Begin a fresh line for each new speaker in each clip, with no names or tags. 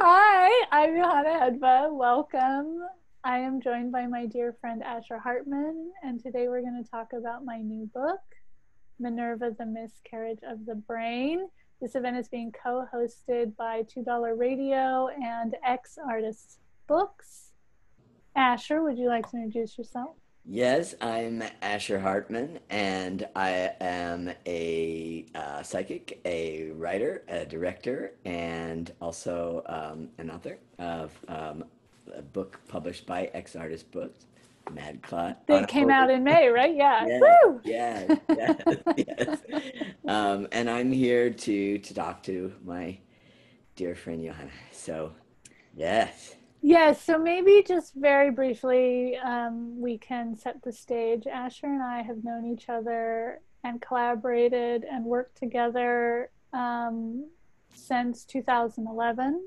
Hi, I'm Johanna Hedva. Welcome. I am joined by my dear friend Asher Hartman, and today we're going to talk about my new book, Minerva the Miscarriage of the Brain. This event is being co hosted by $2 Radio and X Artists Books. Asher, would you like to introduce yourself?
Yes, I'm Asher Hartman, and I am a uh, psychic, a writer, a director, and also um, an author of um, a book published by X Artist Books, Mad Clot.
It came out in May, right? Yeah.
Yeah,
Woo!
yeah, yes, yes. Um, and I'm here to to talk to my dear friend Johanna. So, yes.
Yes, so maybe just very briefly, um, we can set the stage. Asher and I have known each other and collaborated and worked together um, since 2011.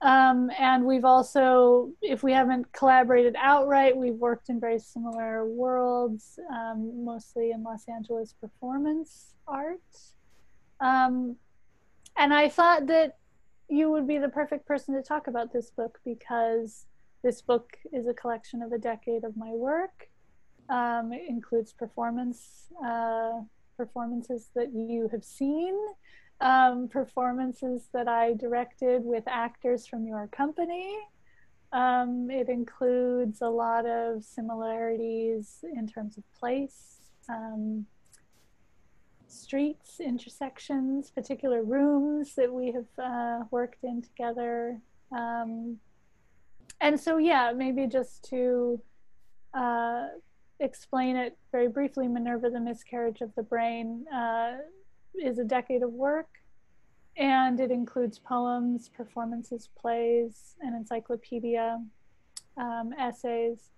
Um, and we've also, if we haven't collaborated outright, we've worked in very similar worlds, um, mostly in Los Angeles performance art. Um, and I thought that you would be the perfect person to talk about this book because this book is a collection of a decade of my work. Um, it includes performance uh, performances that you have seen, um, performances that I directed with actors from your company. Um, it includes a lot of similarities in terms of place, um, streets, intersections, particular rooms that we have uh, worked in together. Um, and so, yeah, maybe just to uh, explain it very briefly Minerva, the Miscarriage of the Brain, uh, is a decade of work. And it includes poems, performances, plays, an encyclopedia, um, essays.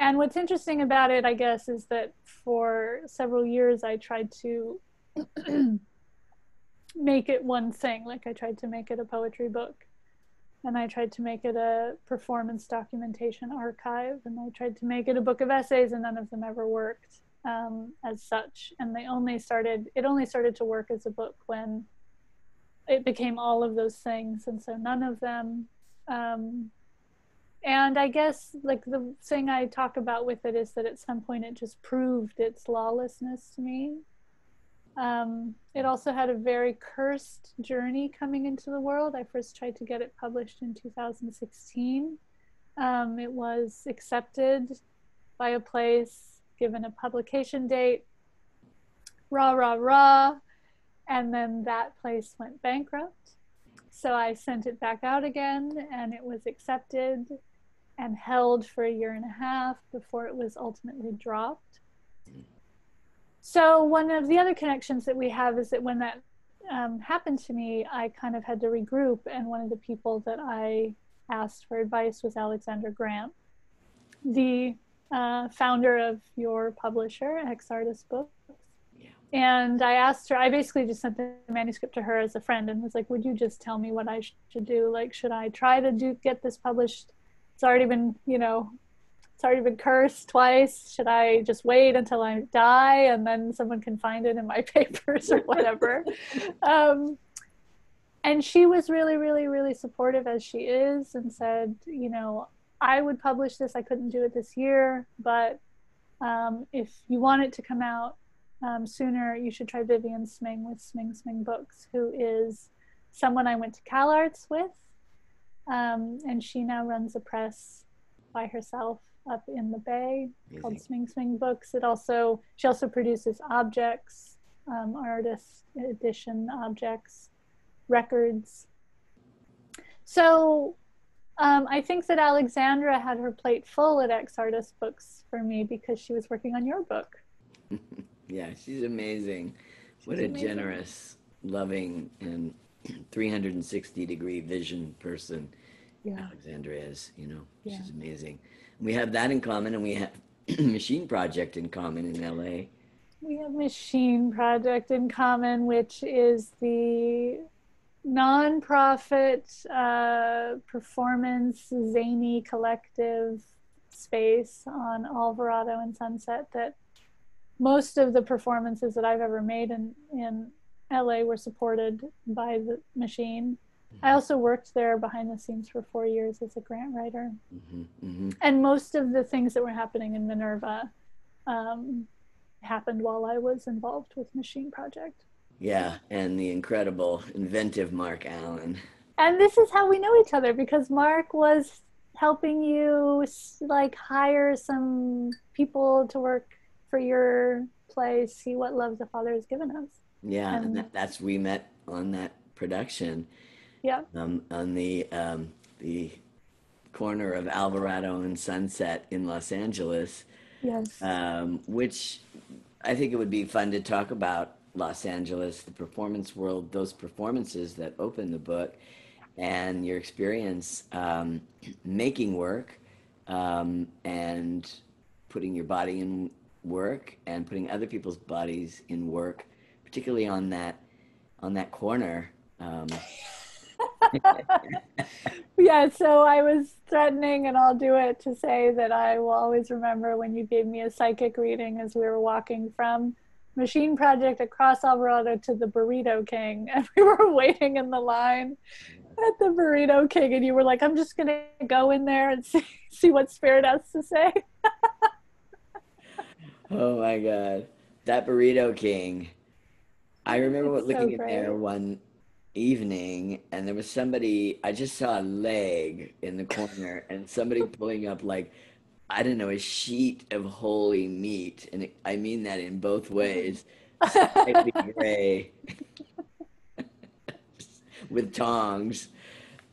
And what's interesting about it, I guess, is that for several years I tried to make it one thing. Like I tried to make it a poetry book, and I tried to make it a performance documentation archive, and I tried to make it a book of essays, and none of them ever worked um, as such. And they only started. It only started to work as a book when it became all of those things, and so none of them. Um, and I guess like the thing I talk about with it is that at some point it just proved its lawlessness to me um, it also had a very cursed journey coming into the world. I first tried to get it published in 2016. Um, it was accepted by a place, given a publication date, rah, rah, rah. And then that place went bankrupt. So I sent it back out again and it was accepted and held for a year and a half before it was ultimately dropped. So one of the other connections that we have is that when that um, happened to me, I kind of had to regroup, and one of the people that I asked for advice was Alexandra Grant, the uh, founder of your publisher, X Artist Books. Yeah. And I asked her, I basically just sent the manuscript to her as a friend and was like, Would you just tell me what I should do? Like, should I try to do get this published? It's already been, you know, it's already been cursed twice. Should I just wait until I die and then someone can find it in my papers or whatever? um, and she was really, really, really supportive as she is and said, you know, I would publish this. I couldn't do it this year, but um, if you want it to come out um, sooner, you should try Vivian Sming with Sming Sming Books, who is someone I went to CalArts with. Um, and she now runs a press by herself up in the Bay Amazing. called Sming Sming Books. It also she also produces objects, um, artist edition objects, records. So um, I think that Alexandra had her plate full at X Artist Books for me because she was working on your book.
yeah, she's amazing. She's what a amazing. generous, loving, and 360 degree vision person yeah. Alexandra is. You know, yeah. she's amazing we have that in common, and we have Machine Project in common in LA.
We have Machine Project in common, which is the nonprofit uh, performance zany collective space on Alvarado and Sunset that most of the performances that I've ever made in, in LA were supported by the machine. I also worked there behind the scenes for four years as a grant writer. Mm-hmm, mm-hmm. And most of the things that were happening in Minerva um, happened while I was involved with Machine Project.
Yeah, and the incredible, inventive Mark Allen.
And this is how we know each other because Mark was helping you like hire some people to work for your play, see what love the Father has given us.
Yeah, and, and that, that's we met on that production.
Yeah.
Um, on the um, the corner of Alvarado and Sunset in Los Angeles.
Yes.
Um, which I think it would be fun to talk about Los Angeles, the performance world, those performances that open the book, and your experience um, making work um, and putting your body in work and putting other people's bodies in work, particularly on that on that corner. Um,
yeah, so I was threatening, and I'll do it to say that I will always remember when you gave me a psychic reading as we were walking from Machine Project across Alvarado to the Burrito King, and we were waiting in the line at the Burrito King, and you were like, "I'm just gonna go in there and see see what Spirit has to say."
oh my God, that Burrito King! I remember what, looking so in there one evening and there was somebody i just saw a leg in the corner and somebody pulling up like i don't know a sheet of holy meat and i mean that in both ways slightly gray with tongs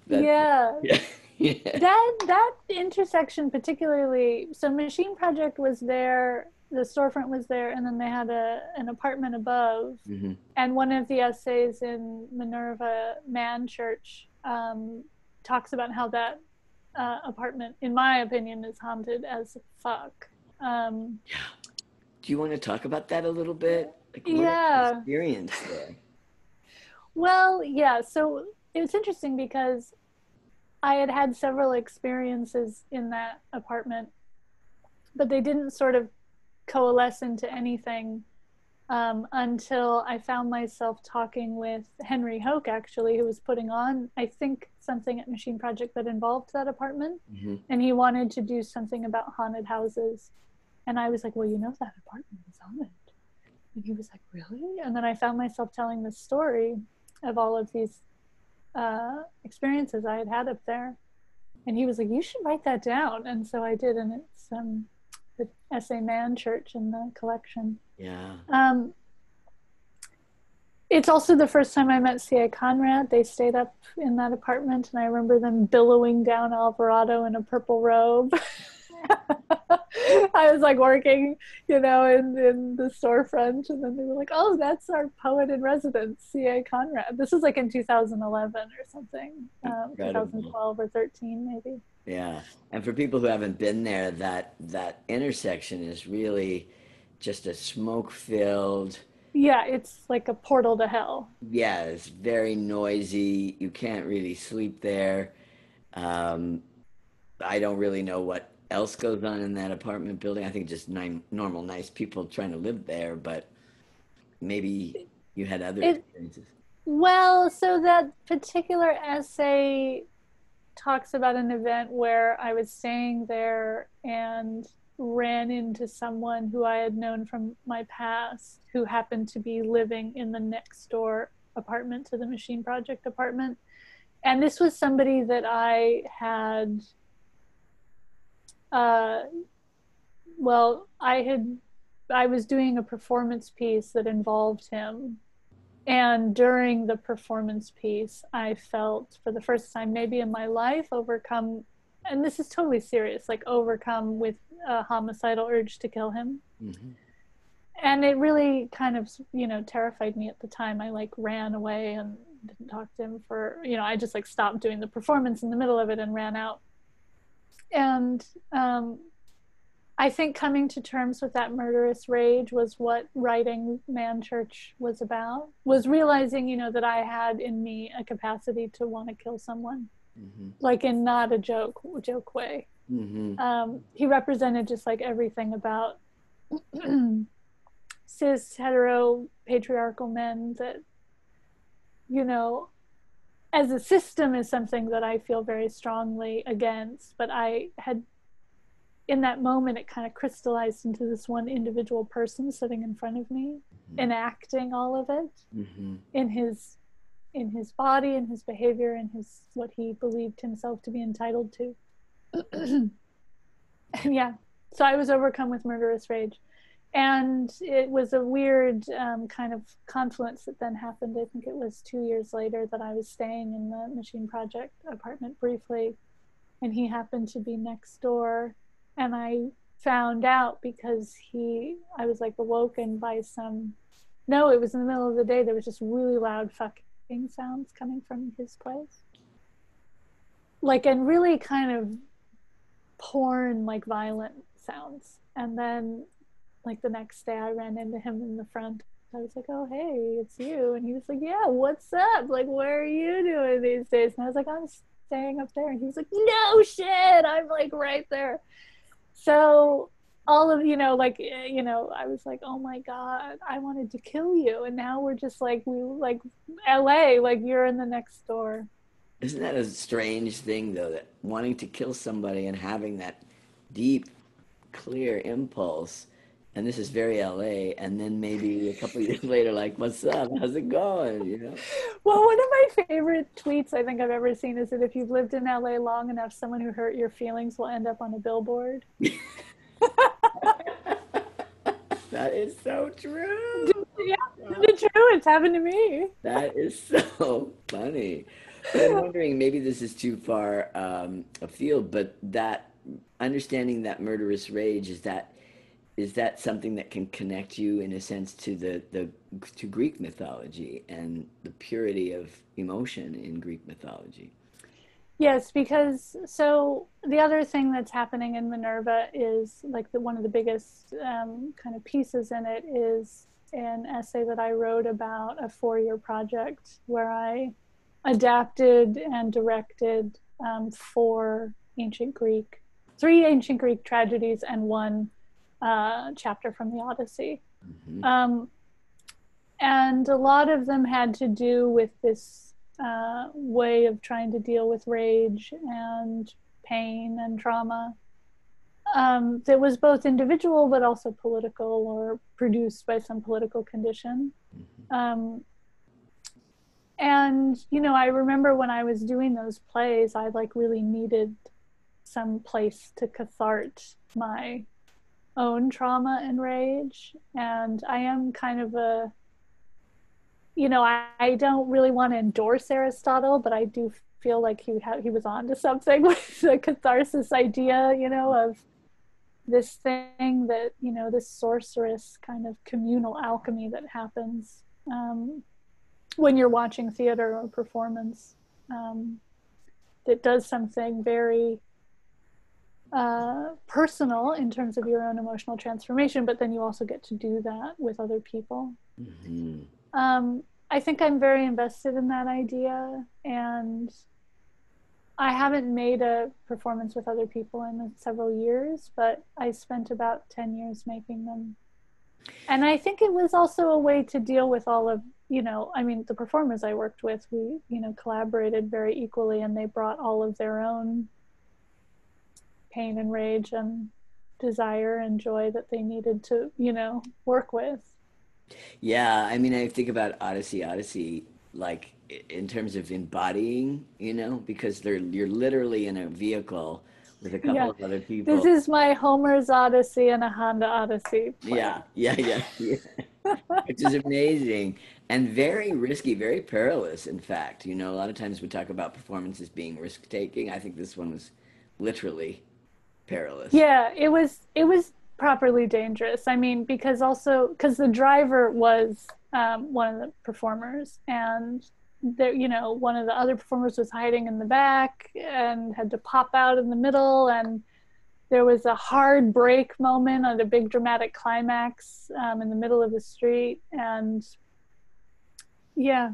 that, yeah. yeah. yeah that that intersection particularly so machine project was there the storefront was there and then they had a an apartment above. Mm-hmm. and one of the essays in minerva man church um, talks about how that uh, apartment in my opinion is haunted as fuck. Um,
yeah do you want to talk about that a little bit?
Like, yeah.
experience there.
Well yeah so it was interesting because i had had several experiences in that apartment but they didn't sort of coalesce into anything um, until I found myself talking with Henry Hoke, actually, who was putting on, I think, something at Machine Project that involved that apartment. Mm-hmm. And he wanted to do something about haunted houses. And I was like, well, you know, that apartment is haunted. And he was like, really? And then I found myself telling the story of all of these uh, experiences I had had up there. And he was like, you should write that down. And so I did. And it's, um, the Essay Man Church in the collection.
Yeah.
Um, it's also the first time I met C.A. Conrad. They stayed up in that apartment, and I remember them billowing down Alvarado in a purple robe. I was like working, you know, in, in the storefront, and then they were like, "Oh, that's our poet in residence, C.A. Conrad." This was like in 2011 or something, um, 2012 or 13 maybe.
Yeah, and for people who haven't been there, that that intersection is really just a smoke-filled.
Yeah, it's like a portal to hell.
Yeah, it's very noisy. You can't really sleep there. Um, I don't really know what else goes on in that apartment building. I think just nine normal, nice people trying to live there, but maybe you had other it, experiences.
Well, so that particular essay talks about an event where I was staying there and ran into someone who I had known from my past who happened to be living in the next door apartment to the Machine Project apartment. And this was somebody that I had, uh, well, I had, I was doing a performance piece that involved him and during the performance piece, I felt for the first time, maybe in my life, overcome, and this is totally serious, like overcome with a homicidal urge to kill him. Mm-hmm. And it really kind of, you know, terrified me at the time. I like ran away and didn't talk to him for, you know, I just like stopped doing the performance in the middle of it and ran out. And um, I think coming to terms with that murderous rage was what writing Man Church was about. Was realizing, you know, that I had in me a capacity to want to kill someone, mm-hmm. like in not a joke joke way. Mm-hmm. Um, he represented just like everything about cis hetero patriarchal men that, you know, as a system is something that I feel very strongly against. But I had, in that moment, it kind of crystallized into this one individual person sitting in front of me, mm-hmm. enacting all of it mm-hmm. in his in his body and his behavior and his what he believed himself to be entitled to. and yeah, so I was overcome with murderous rage and it was a weird um, kind of confluence that then happened. I think it was two years later that I was staying in the Machine Project apartment briefly, and he happened to be next door. And I found out because he, I was like awoken by some, no, it was in the middle of the day. There was just really loud fucking sounds coming from his place. Like, and really kind of porn, like violent sounds. And then like the next day I ran into him in the front. I was like, "Oh, hey, it's you," and he was like, "Yeah, what's up? Like, where are you doing these days?" And I was like, "I'm staying up there," and he was like, "No shit, I'm like right there." So all of you know, like eh, you know, I was like, "Oh my god, I wanted to kill you," and now we're just like we like L.A. Like you're in the next door.
Isn't that a strange thing though? That wanting to kill somebody and having that deep, clear impulse and this is very LA, and then maybe a couple years later, like, what's up? How's it going? You know?
Well, one of my favorite tweets I think I've ever seen is that if you've lived in LA long enough, someone who hurt your feelings will end up on a billboard.
that is so true.
Yeah, it's true. It's happened to me.
That is so funny. But I'm wondering, maybe this is too far um, afield, but that understanding that murderous rage is that is that something that can connect you in a sense to the, the to Greek mythology and the purity of emotion in Greek mythology?
Yes, because so the other thing that's happening in Minerva is like the one of the biggest um, kind of pieces in it is an essay that I wrote about a four-year project where I adapted and directed um, four ancient Greek, three ancient Greek tragedies and one uh, chapter from the Odyssey. Mm-hmm. Um, and a lot of them had to do with this uh, way of trying to deal with rage and pain and trauma um, that was both individual but also political or produced by some political condition. Mm-hmm. Um, and you know, I remember when I was doing those plays, I like really needed some place to cathart my own trauma and rage. And I am kind of a, you know, I, I don't really want to endorse Aristotle, but I do feel like he ha- he was on to something with the catharsis idea, you know, of this thing that, you know, this sorceress kind of communal alchemy that happens um, when you're watching theater or performance um, that does something very uh, personal in terms of your own emotional transformation, but then you also get to do that with other people. Mm-hmm. Um, I think I'm very invested in that idea, and I haven't made a performance with other people in several years, but I spent about 10 years making them. And I think it was also a way to deal with all of, you know, I mean, the performers I worked with, we, you know, collaborated very equally and they brought all of their own pain and rage and desire and joy that they needed to, you know, work with.
Yeah, I mean, I think about Odyssey, Odyssey, like in terms of embodying, you know, because they're you're literally in a vehicle with a couple yeah. of other people.
This is my Homer's Odyssey and a Honda Odyssey.
Yeah, yeah, yeah, yeah. Which is amazing and very risky, very perilous. In fact, you know, a lot of times we talk about performances being risk taking. I think this one was literally perilous.
Yeah, it was it was properly dangerous. I mean, because also because the driver was um, one of the performers, and there, you know, one of the other performers was hiding in the back and had to pop out in the middle, and there was a hard brake moment on a big dramatic climax um, in the middle of the street, and yeah,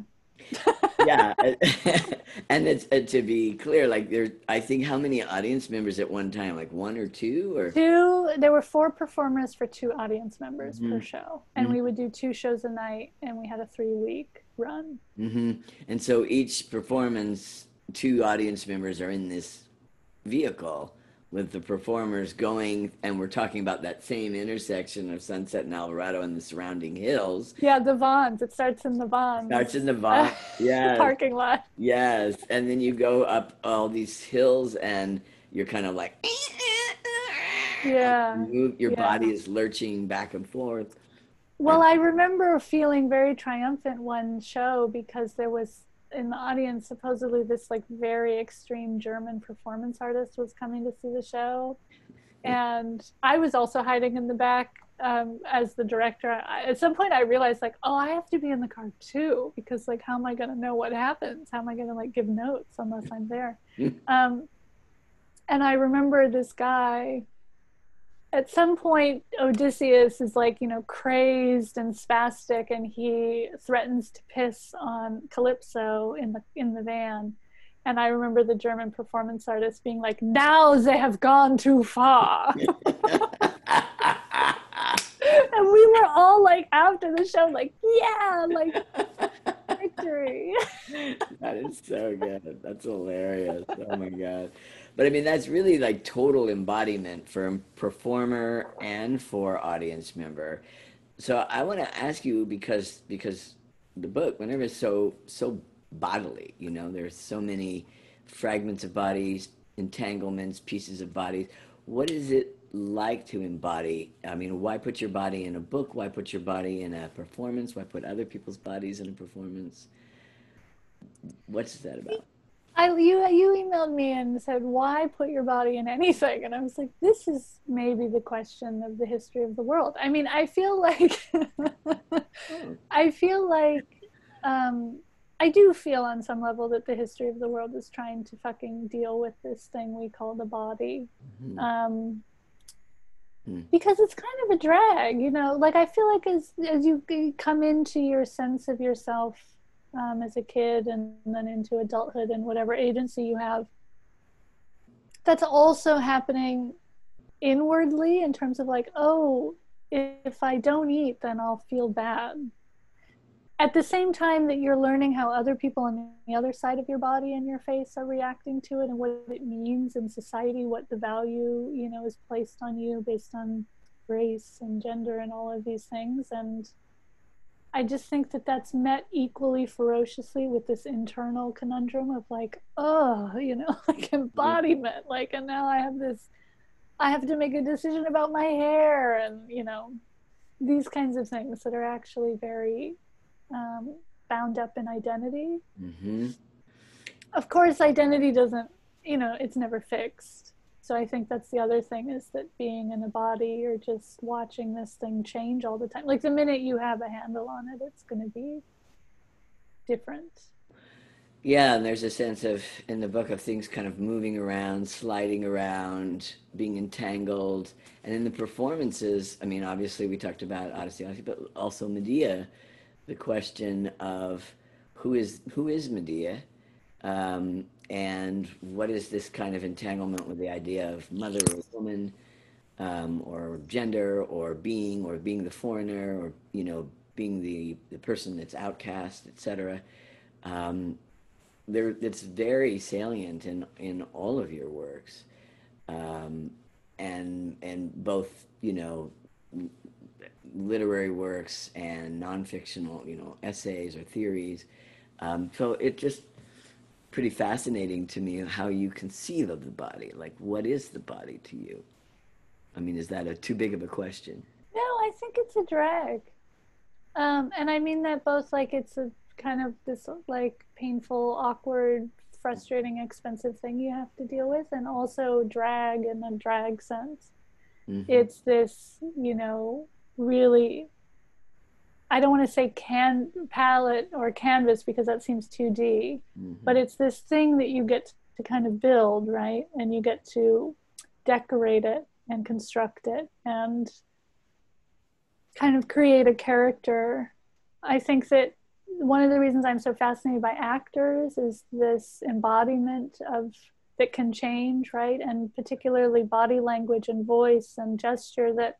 yeah, and it's uh, to be clear, like there, I think how many audience members at one time, like one or two, or
two. There were four performers for two audience members mm-hmm. per show, and mm-hmm. we would do two shows a night, and we had a three week run.
Mm-hmm. And so each performance, two audience members are in this vehicle with the performers going, and we're talking about that same intersection of Sunset and Alvarado and the surrounding hills.
Yeah, the Vons. It starts in the Vons.
Starts in the Vons. Yeah.
parking lot.
Yes, and then you go up all these hills, and you're kind of like.
Yeah.
You your
yeah.
body is lurching back and forth.
Well, I remember feeling very triumphant one show because there was in the audience supposedly this like very extreme German performance artist was coming to see the show, and I was also hiding in the back um, as the director. I, at some point, I realized like, oh, I have to be in the car too because like, how am I going to know what happens? How am I going to like give notes unless I'm there? um, and I remember this guy at some point odysseus is like you know crazed and spastic and he threatens to piss on calypso in the in the van. And i remember the german performance artist being like now they have gone too far. And we were all like after the show like yeah like victory.
That is so good. That's hilarious. Oh my god but I mean, that's really like total embodiment for performer and for audience member. So I want to ask you because because the book, whenever it's so so bodily, you know, there's so many fragments of bodies, entanglements, pieces of bodies. What is it like to embody? I mean, why put your body in a book? Why put your body in a performance? Why put other people's bodies in a performance? What's that about?
I you you emailed me and said why put your body in anything and I was like this is maybe the question of the history of the world. I mean I feel like I feel like um, I do feel on some level that the history of the world is trying to fucking deal with this thing we call the body. Mm-hmm. Um, mm. because it's kind of a drag, you know. Like I feel like as as you come into your sense of yourself um, as a kid and then into adulthood and whatever agency you have. That's also happening inwardly in terms of like oh if i don't eat then i'll feel bad. At the same time that you're learning how other people on the other side of your body and your face are reacting to it and what it means in society what the value you know is placed on you based on race and gender and all of these things and I just think that that's met equally ferociously with this internal conundrum of like, oh, you know, like embodiment. Like, and now I have this, I have to make a decision about my hair and, you know, these kinds of things that are actually very um, bound up in identity. Mm-hmm. Of course, identity doesn't, you know, it's never fixed so i think that's the other thing is that being in a body you're just watching this thing change all the time. Like the minute you have a handle on it it's going to be different.
Yeah and there's a sense of in the book of things kind of moving around sliding around being entangled. And in the performances i mean obviously we talked about odyssey, odyssey but also medea the question of who is who is medea? Um, and what is this kind of entanglement with the idea of mother or woman um, or gender or being or being the foreigner or you know being the, the person that's outcast etc um, there it's very salient in in all of your works. Um, and and both you know literary works and non-fictional you know essays or theories. Um, so it just pretty fascinating to me how you conceive of the body. Like, what is the body to you? I mean, is that a too big of a question?
No, I think it's a drag. Um, and I mean that both like it's a kind of this like painful, awkward, frustrating, expensive thing you have to deal with, and also drag in a drag sense. Mm-hmm. It's this, you know, really I don't want to say can palette or canvas because that seems 2D, mm-hmm. but it's this thing that you get to kind of build, right? And you get to decorate it and construct it and kind of create a character. I think that one of the reasons I'm so fascinated by actors is this embodiment of that can change, right? And particularly body language and voice and gesture that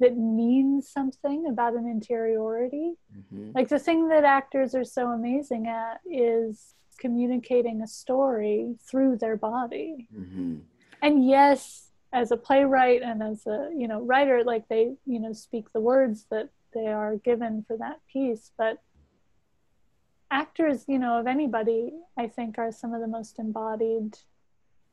that means something about an interiority. Mm-hmm. Like the thing that actors are so amazing at is communicating a story through their body. Mm-hmm. And yes, as a playwright and as a you know writer, like they you know speak the words that they are given for that piece, but actors, you know, of anybody, I think are some of the most embodied.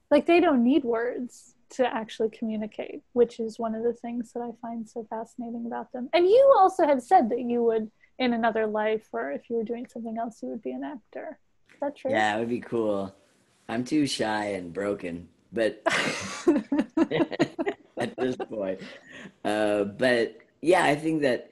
Like they don't need words to actually communicate, which is one of the things that I find so fascinating about them. And you also had said that you would, in another life, or if you were doing something else, you would be an actor. Is that true?
Yeah, it would be cool. I'm too shy and broken, but at this point. Uh, but yeah, I think that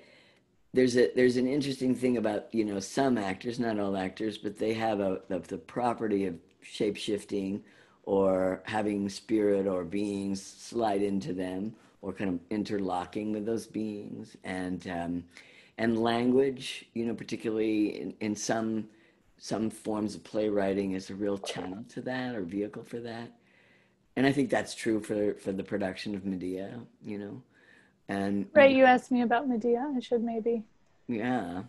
there's a there's an interesting thing about you know some actors, not all actors, but they have a the, the property of shape shifting or having spirit or beings slide into them or kind of interlocking with those beings. And um, and language you know particularly in, in some some forms of playwriting is a real channel to that or vehicle for that. And i think that's true for for the production of medea you know? And
right you asked me about medea. I should maybe
yeah.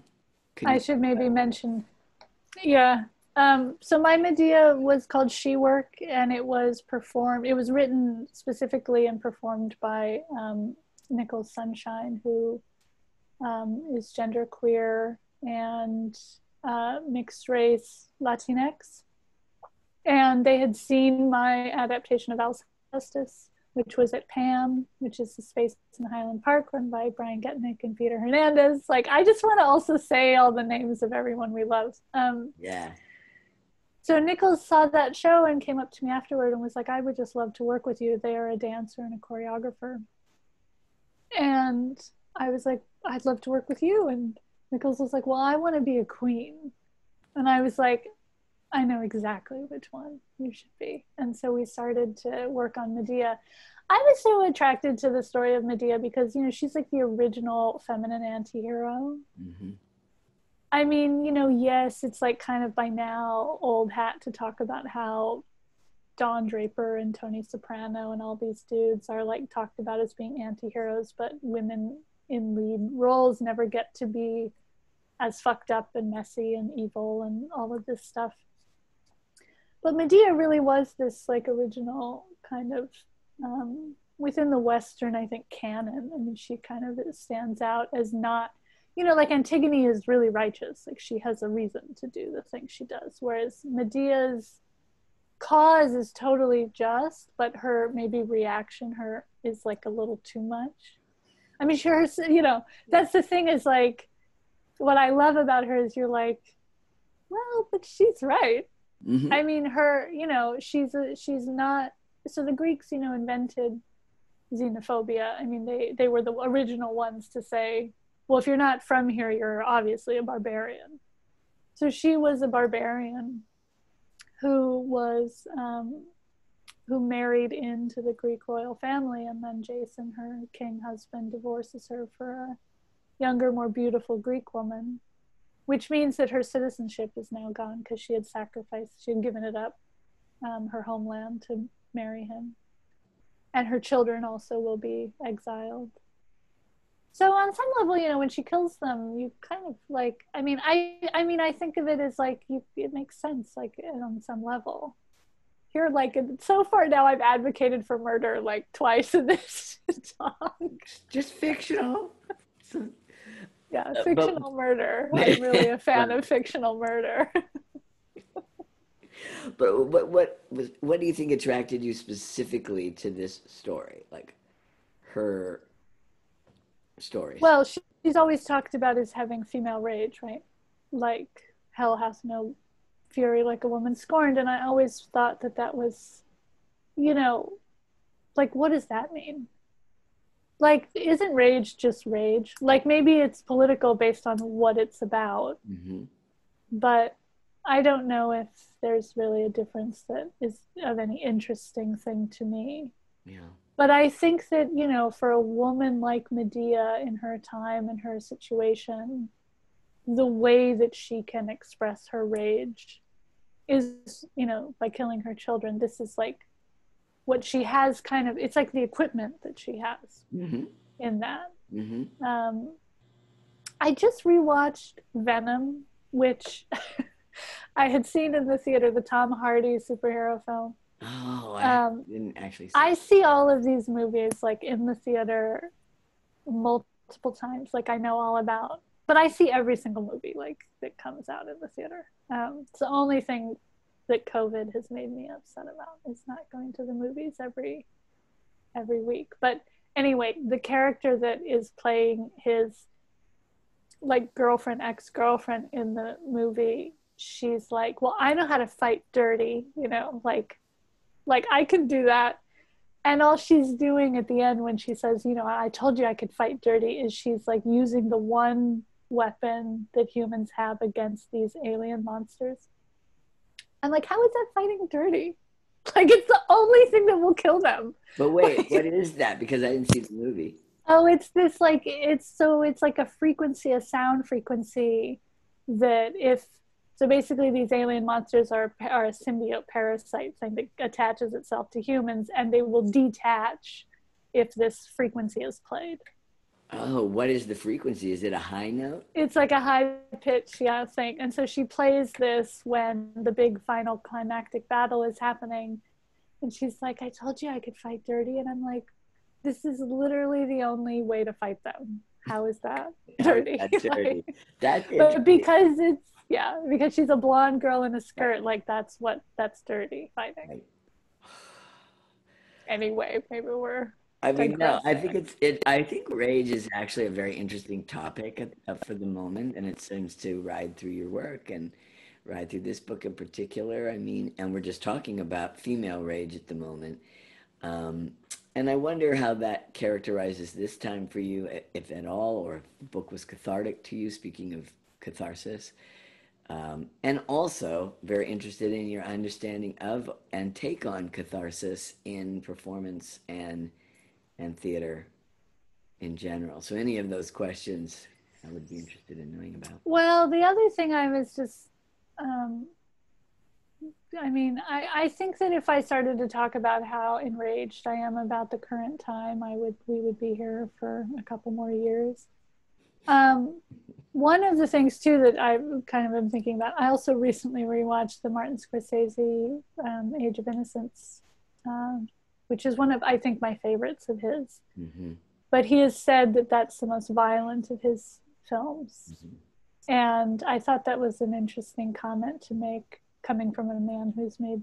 I should maybe mention yeah um, so my Medea was called She Work, and it was performed. It was written specifically and performed by um, Nichols Sunshine, who um, is genderqueer and uh, mixed race Latinx. And they had seen my adaptation of Alcestis, which was at PAM, which is the space in Highland Park run by Brian Getnick and Peter Hernandez. Like, I just want to also say all the names of everyone we love. Um,
yeah
so Nichols saw that show and came up to me afterward and was like, I would just love to work with you. They are a dancer and a choreographer. And I was like, I'd love to work with you. And Nichols was like, Well, I want to be a queen. And I was like, I know exactly which one you should be. And so we started to work on Medea. I was so attracted to the story of Medea because, you know, she's like the original feminine anti hero. Mm-hmm. I mean, you know, yes, it's like kind of by now old hat to talk about how Don Draper and Tony Soprano and all these dudes are like talked about as being anti-heroes, but women in lead roles never get to be as fucked up and messy and evil and all of this stuff. But Medea really was this like original kind of um, within the Western, I think, canon. I mean, she kind of stands out as not you know, like Antigone is really righteous. Like she has a reason to do the thing she does. Whereas Medea's cause is totally just, but her maybe reaction, her is like a little too much. I mean, sure, you know, that's the thing is like, what I love about her is you're like, well, but she's right. Mm-hmm. I mean, her, you know, she's a, she's not. So the Greeks, you know, invented xenophobia. I mean, they they were the original ones to say well, if you're not from here, you're obviously a barbarian. So she was a barbarian who was um, who married into the Greek royal family, and then Jason, her king husband, divorces her for a younger, more beautiful Greek woman, which means that her citizenship is now gone because she had sacrificed, she had given it up, um, her homeland to marry him, and her children also will be exiled so on some level you know when she kills them you kind of like i mean i i mean i think of it as like you it makes sense like on some level. Here like so far now i've advocated for murder like twice in this talk
just fictional?
Yeah uh, fictional but, murder. I'm really a fan of fictional murder.
But what what was what do you think attracted you specifically to this story? Like her stories.
Well, she's always talked about as having female rage, right? Like hell has no fury like a woman scorned, and I always thought that that was, you know, like what does that mean? Like, isn't rage just rage? Like maybe it's political based on what it's about, mm-hmm. but I don't know if there's really a difference that is of any interesting thing to me.
Yeah
but I think that, you know, for a woman like Medea in her time and her situation, the way that she can express her rage is, you know, by killing her children. This is like what she has kind of, it's like the equipment that she has mm-hmm. in that. Mm-hmm. Um, I just rewatched Venom, which I had seen in the theater, the Tom Hardy superhero film.
Oh, I um, didn't actually.
See I see all of these movies like in the theater multiple times. Like I know all about, but I see every single movie like that comes out in the theater. Um, it's the only thing that COVID has made me upset about is not going to the movies every every week. But anyway, the character that is playing his like girlfriend, ex girlfriend in the movie, she's like, Well, I know how to fight dirty, you know, like like I can do that. And all she's doing at the end when she says, you know, I told you I could fight dirty, is she's like using the one weapon that humans have against these alien monsters. I'm like, how is that fighting dirty? Like it's the only thing that will kill them.
But wait, what is that? Because I didn't see the movie.
Oh, it's this like it's so it's like a frequency, a sound frequency that if so basically these alien monsters are are a symbiote parasite thing that attaches itself to humans and they will detach if this frequency is played.
Oh, what is the frequency? Is it a high note?
It's like a high pitch, yeah, thing. And so she plays this when the big final climactic battle is happening. And she's like, I told you I could fight dirty. And I'm like, this is literally the only way to fight them. How is that dirty? That's dirty. like, that's but because it's yeah, because she's a blonde girl in a skirt, like that's what that's dirty fighting. Right. Anyway, maybe we're
I mean, no, I think it's it. I think rage is actually a very interesting topic for the moment, and it seems to ride through your work and ride through this book in particular. I mean, and we're just talking about female rage at the moment, um, and I wonder how that characterizes this time for you, if at all, or if the book was cathartic to you. Speaking of catharsis. Um, and also very interested in your understanding of and take on catharsis in performance and and theater in general. So, any of those questions I would be interested in knowing about.
Well, the other thing I was just, um, I mean, I, I think that if I started to talk about how enraged I am about the current time, I would we would be here for a couple more years. Um, one of the things too that I've kind of been thinking about, I also recently rewatched the Martin Scorsese um, Age of Innocence um, which is one of I think my favorites of his. Mm-hmm. But he has said that that's the most violent of his films, mm-hmm. and I thought that was an interesting comment to make, coming from a man who's made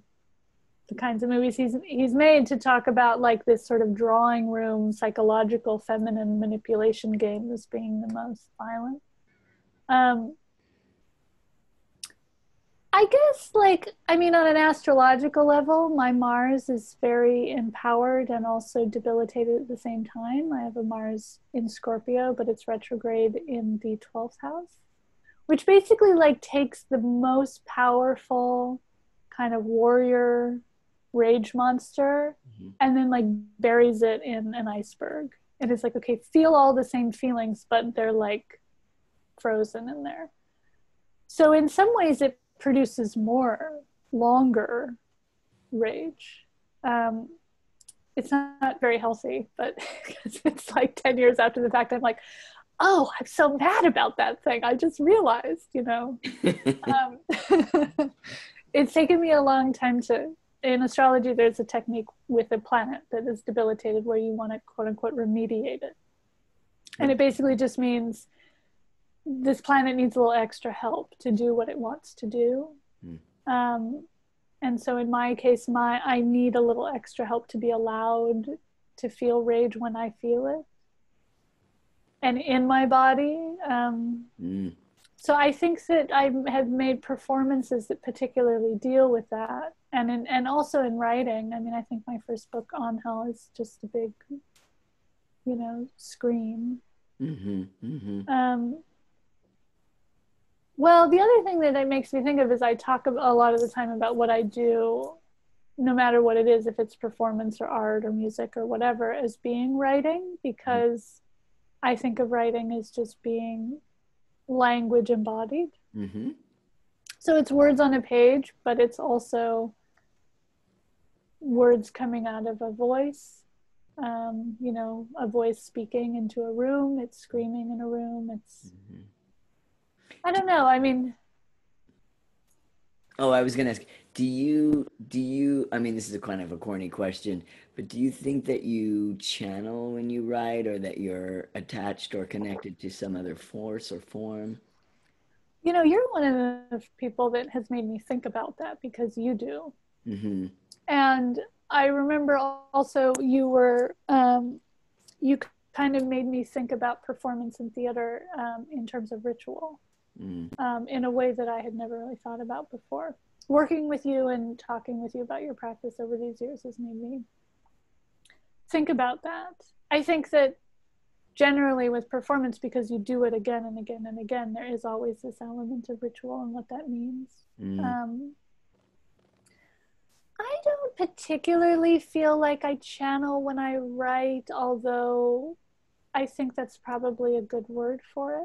the kinds of movies he's he's made to talk about like this sort of drawing room psychological feminine manipulation game as being the most violent. Um, I guess, like, I mean, on an astrological level, my Mars is very empowered and also debilitated at the same time. I have a Mars in Scorpio, but it's retrograde in the 12th house, which basically, like, takes the most powerful kind of warrior rage monster mm-hmm. and then, like, buries it in an iceberg. And it's like, okay, feel all the same feelings, but they're, like, frozen in there. So, in some ways, it produces more longer rage. Um, it's not very healthy, but it's like 10 years after the fact, I'm like, oh, I'm so mad about that thing. I just realized, you know. um, it's taken me a long time to, in astrology, there's a technique with a planet that is debilitated where you want to quote unquote remediate it. And it basically just means this planet needs a little extra help to do what it wants to do. Mm. Um, and so in my case, my I need a little extra help to be allowed to feel rage when I feel it, and in my body. Um, mm. So I think that I have made performances that particularly deal with that, and in, and also in writing. I mean, I think my first book on hell is just a big, you know, scream. Mm-hmm, mm-hmm. Um, well, the other thing that it makes me think of is I talk a lot of the time about what I do, no matter what it is, if it's performance or art or music or whatever, as being writing, because I think of writing as just being language embodied. Mm-hmm. So it's words on a page, but it's also words coming out of a voice. um, you know, a voice speaking into a room, it's screaming in a room, it's, mm-hmm. I don't know. I mean,
Oh, I was going to ask, do you, do you, I mean, this is a kind of a corny question, but do you think that you channel when you write or that you're attached or connected to some other force or form?
You know, you're one of the people that has made me think about that because you do. Mm-hmm. And I remember also you were, um, you kind of made me think about performance in theater um, in terms of ritual mm. um, in a way that I had never really thought about before. Working with you and talking with you about your practice over these years has made me think about that. I think that generally with performance, because you do it again and again and again, there is always this element of ritual and what that means. Mm. I don't particularly feel like I channel when I write, although I think that's probably a good word for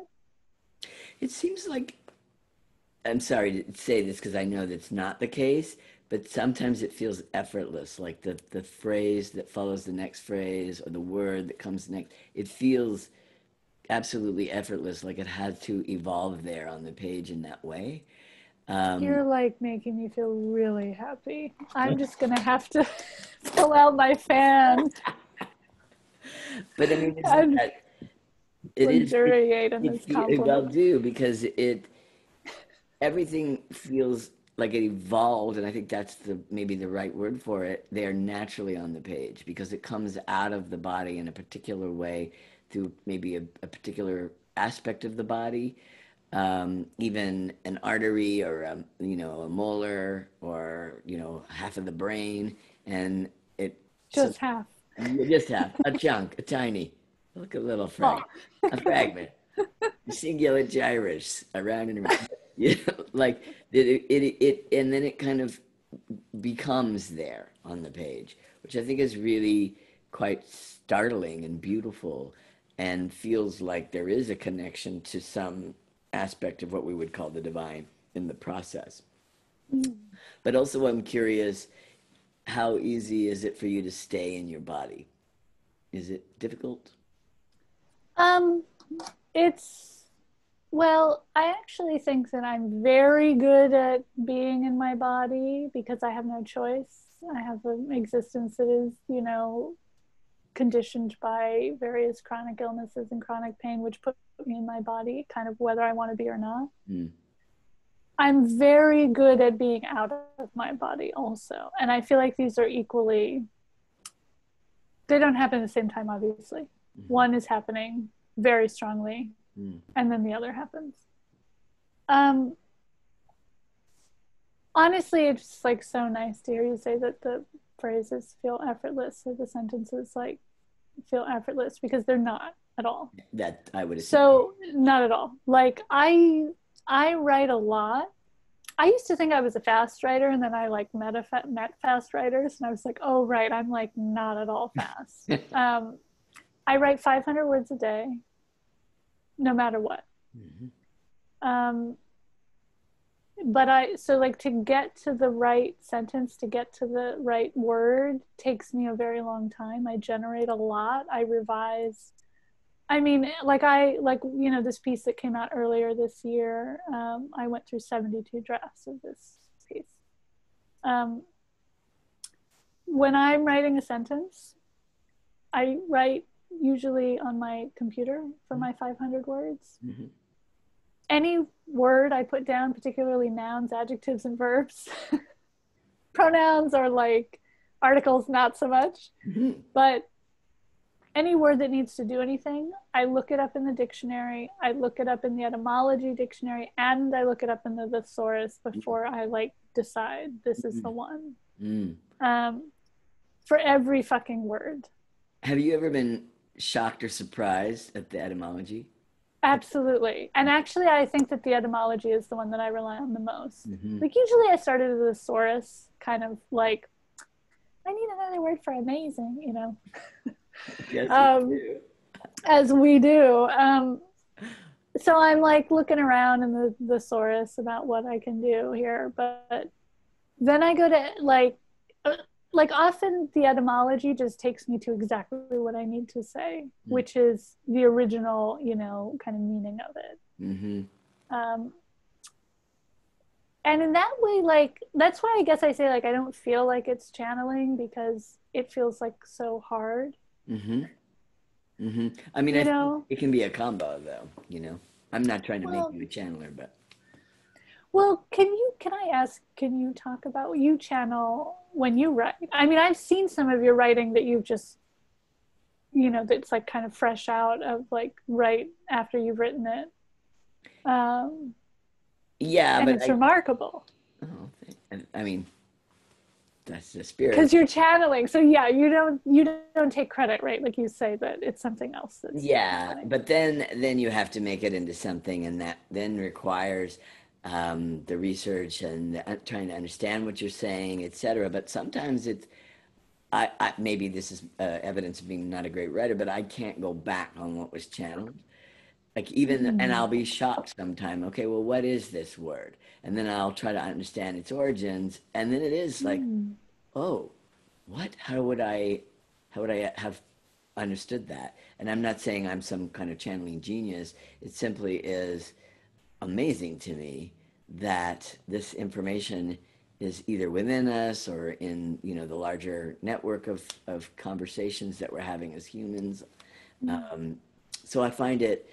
it.
It seems like I'm sorry to say this because I know that's not the case, but sometimes it feels effortless, like the the phrase that follows the next phrase or the word that comes next. It feels absolutely effortless, like it had to evolve there on the page in that way.
Um, You're like making me feel really happy. I'm just gonna have to pull out my fan.
but I mean, that, it is luxuriate in this compliment. Well, do because it everything feels like it evolved, and I think that's the maybe the right word for it. They are naturally on the page because it comes out of the body in a particular way through maybe a, a particular aspect of the body, um, even an artery or a, you know a molar or you know half of the brain, and it
just so, half.
Just half a chunk, a tiny Look a little frag- oh. a fragment, singular gyrus around and around. Yeah, like it, it, it, and then it kind of becomes there on the page, which I think is really quite startling and beautiful, and feels like there is a connection to some aspect of what we would call the divine in the process. Mm. But also, I'm curious how easy is it for you to stay in your body? Is it difficult?
Um, it's well, I actually think that I'm very good at being in my body because I have no choice. I have an existence that is, you know, conditioned by various chronic illnesses and chronic pain, which put in my body, kind of whether I want to be or not. Mm. I'm very good at being out of my body also. And I feel like these are equally, they don't happen at the same time, obviously mm-hmm. one is happening very strongly mm. and then the other happens um honestly it's like so nice to hear you say that the phrases feel effortless or the sentences like feel effortless because they're not at all
that i would
assume. so not at all like i i write a lot I used to think I was a fast writer, and then I like met a fa- met fast writers, and I was like, oh right, I'm like not at all fast. um, I write 500 words a day, no matter what. Mm-hmm. Um, but I, so like to get to the right sentence, to get to the right word takes me a very long time. I generate a lot, I revise. I mean, like I, like, you know, this piece that came out earlier this year, um, I went through 72 drafts of this piece. Um, when I'm writing a sentence, I write usually on my computer for mm-hmm. my 500 words. Mm-hmm. Any word I put down, particularly nouns, adjectives, and verbs, pronouns are like articles, not so much. Mm-hmm. But any word that needs to do anything, I look it up in the dictionary. I look it up in the etymology dictionary, and I look it up in the thesaurus before I like decide this is the mm-hmm. one. Mm. Um, for every fucking word.
Have you ever been shocked or surprised at the etymology?
Absolutely. And actually, I think that the etymology is the one that I rely on the most. Mm-hmm. Like, usually I started with the thesaurus, kind of like, I need another word for amazing, you know?
yes, um,
as we do. Um, so I'm like looking around in the, the thesaurus about what I can do here. But then I go to like, uh, like often the etymology just takes me to exactly what I need to say, mm-hmm. which is the original, you know, kind of meaning of it. Mm-hmm. Um, and in that way, like that's why I guess I say like I don't feel like it's channeling because it feels like so hard.
Mm-hmm. Mm-hmm. I mean, you I know, it can be a combo though. You know, I'm not trying to well, make you a channeler, but
well, can you can I ask? Can you talk about what you channel when you write? I mean, I've seen some of your writing that you've just, you know, that's like kind of fresh out of like right after you've written it. Um,
yeah,
and it's I, remarkable.
Oh, I mean, that's the spirit.
Because you're channeling, so yeah, you don't you don't take credit, right? Like you say that it's something else.
yeah, but then then you have to make it into something, and that then requires um, the research and the, uh, trying to understand what you're saying, etc. But sometimes it's, I, I, maybe this is uh, evidence of being not a great writer, but I can't go back on what was channeled. Like even, mm-hmm. and I'll be shocked sometime. Okay, well, what is this word? And then I'll try to understand its origins, and then it is like, mm. oh, what? How would I, how would I have understood that? And I'm not saying I'm some kind of channeling genius. It simply is amazing to me that this information is either within us or in you know the larger network of, of conversations that we're having as humans mm-hmm. um, so i find it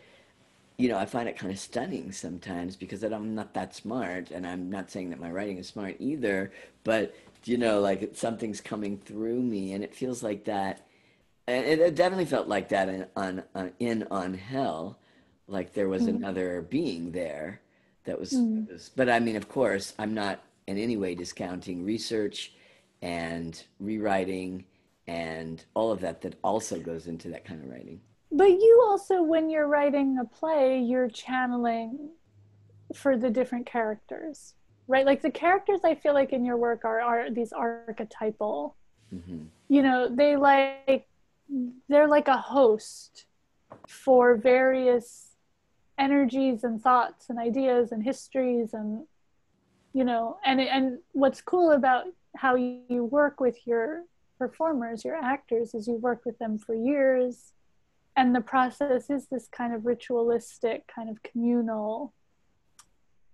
you know i find it kind of stunning sometimes because i'm not that smart and i'm not saying that my writing is smart either but you know like something's coming through me and it feels like that and it, it definitely felt like that in on, on in on hell like there was mm. another being there that was, mm. was, but i mean of course i'm not in any way discounting research and rewriting and all of that that also goes into that kind of writing
but you also when you're writing a play you're channeling for the different characters right like the characters i feel like in your work are, are these archetypal mm-hmm. you know they like they're like a host for various energies and thoughts and ideas and histories and you know and and what's cool about how you work with your performers your actors is you work with them for years and the process is this kind of ritualistic kind of communal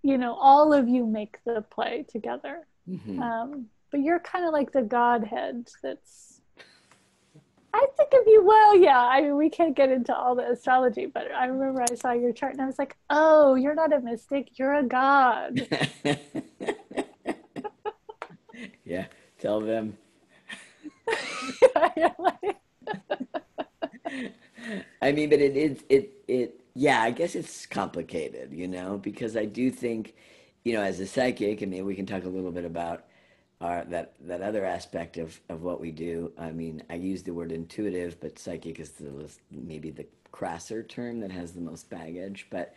you know all of you make the play together mm-hmm. um, but you're kind of like the godhead that's I think of you well, yeah. I mean, we can't get into all the astrology, but I remember I saw your chart and I was like, oh, you're not a mystic, you're a god.
yeah, tell them. I mean, but it is, it, it, yeah, I guess it's complicated, you know, because I do think, you know, as a psychic, and maybe we can talk a little bit about our, that that other aspect of, of what we do. I mean, I use the word intuitive, but psychic is the maybe the crasser term that has the most baggage. But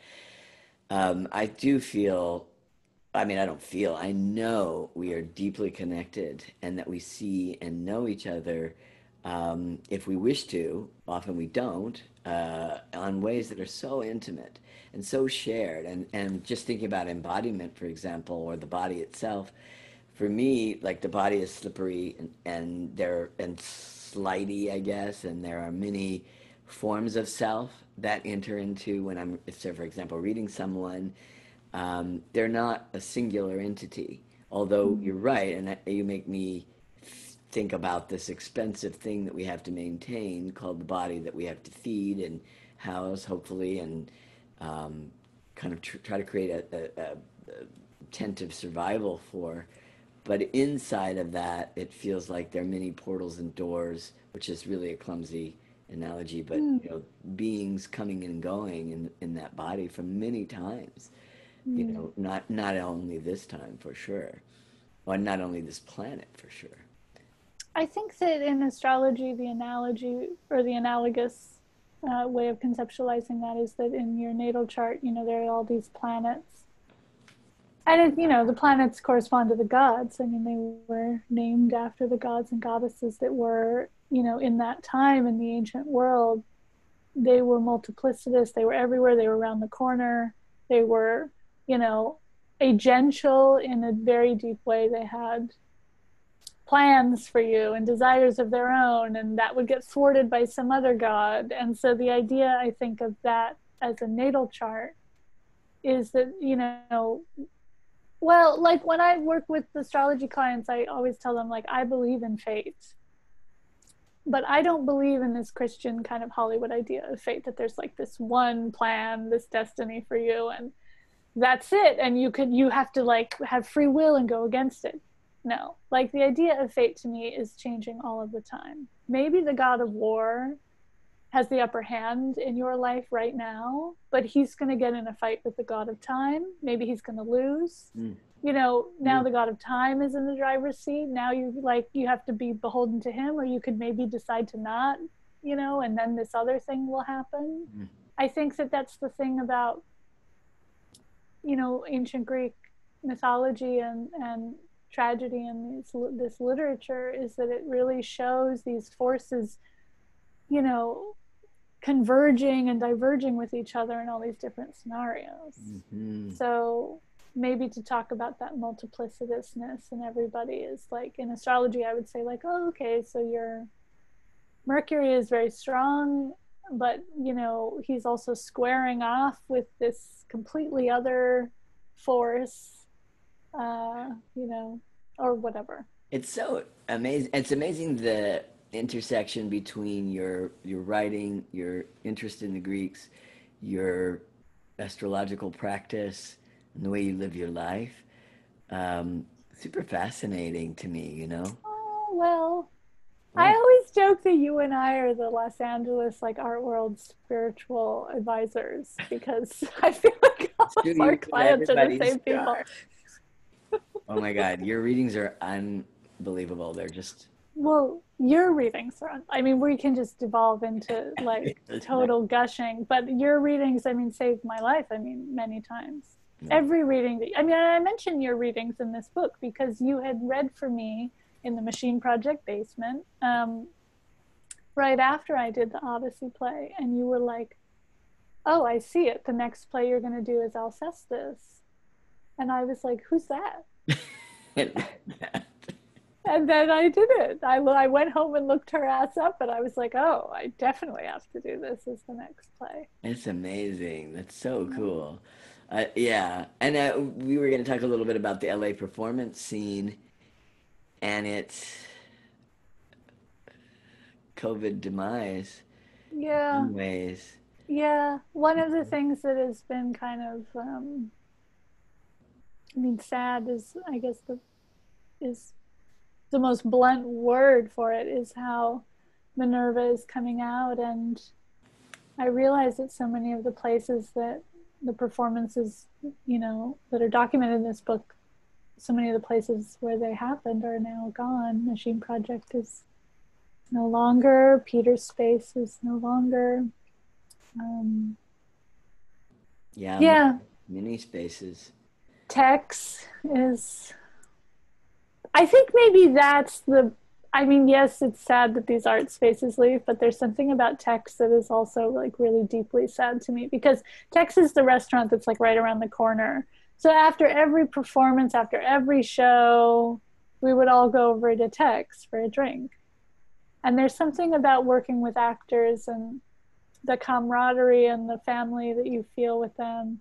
um, I do feel, I mean, I don't feel, I know we are deeply connected, and that we see and know each other. Um, if we wish to, often we don't, uh, on ways that are so intimate and so shared. And, and just thinking about embodiment, for example, or the body itself, for me, like the body is slippery and, and there and slidey, I guess, and there are many forms of self that enter into when I'm, say, for example, reading someone. Um, they're not a singular entity. Although mm-hmm. you're right, and you make me think about this expensive thing that we have to maintain called the body that we have to feed and house, hopefully, and um, kind of tr- try to create a, a, a, tent of survival for but inside of that it feels like there are many portals and doors which is really a clumsy analogy but mm. you know beings coming and going in in that body for many times mm. you hmm. know not not only this time for sure or not only this planet for sure
i think that in astrology the analogy or the analogous uh, way of conceptualizing that is that in your natal chart you know there are all these planets. And it, you know the planets correspond to the gods. I mean they were named after the gods and goddesses that were you know in that time in the ancient world. They were multiplicitous. They were everywhere. They were around the corner. They were you know agential in a very deep way. They had plans for you and desires of their own and that would get thwarted by some other god. And so the idea i think of that as a natal chart is that you know well like when i work with astrology clients i always tell them like i believe in fate. But i don't believe in this christian kind of hollywood idea of fate that there's like this one plan this destiny for you and that's it. And you could you have to like have free will and go against it no like the idea of fate to me is changing all of the time maybe the god of war has the upper hand in your life right now but he's going to get in a fight with the god of time maybe he's going to lose mm. you know now mm. the god of time is in the driver's seat now you like you have to be beholden to him or you could maybe decide to not you know and then this other thing will happen mm. i think that that's the thing about you know ancient greek mythology and and tragedy in this, this literature is that it really shows these forces you know converging and diverging with each other in all these different scenarios mm-hmm. so maybe to talk about that multiplicitousness and everybody is like in astrology i would say like oh okay so your mercury is very strong but you know he's also squaring off with this completely other force uh you know or whatever.
It's so amazing it's amazing the intersection between your your writing your interest in the greeks your astrological practice and the way you live your life. Um super fascinating to me you know?
Oh well I always joke that you and I are the Los Angeles like art world spiritual advisors because I feel like all of our clients are the same people.
Oh my god, your readings are unbelievable. They're just
well, your readings are. I mean, we can just devolve into like total gushing, but your readings, I mean, saved my life. I mean, many times. Every reading that I mean, I mentioned your readings in this book because you had read for me in the Machine Project basement um, right after I did the Odyssey play, and you were like, "Oh, I see it. The next play you're going to do is Alcestis," and I was like, "Who's that?" And then I did it. I, I went home and looked her ass up, and I was like, "Oh, I definitely have to do this as the next play."
It's amazing. That's so cool. Uh, yeah, and uh, we were going to talk a little bit about the LA performance scene and its COVID demise.
Yeah.
In ways.
Yeah. One of the things that has been kind of, um, I mean, sad is, I guess, the is the most blunt word for it is how Minerva is coming out, and I realize that so many of the places that the performances, you know, that are documented in this book so many of the places where they happened are now gone. Machine Project is no longer. Pieter's space is no longer. Um,
yeah. Yeah. Many spaces.
Tex is. I think maybe that's the. I mean, yes, it's sad that these art spaces leave, but there's something about Tex that is also like really deeply sad to me because Tex is the restaurant that's like right around the corner so after every performance, after every show, we would all go over to Tex for a drink. And there's something about working with actors and the camaraderie and the family that you feel with them.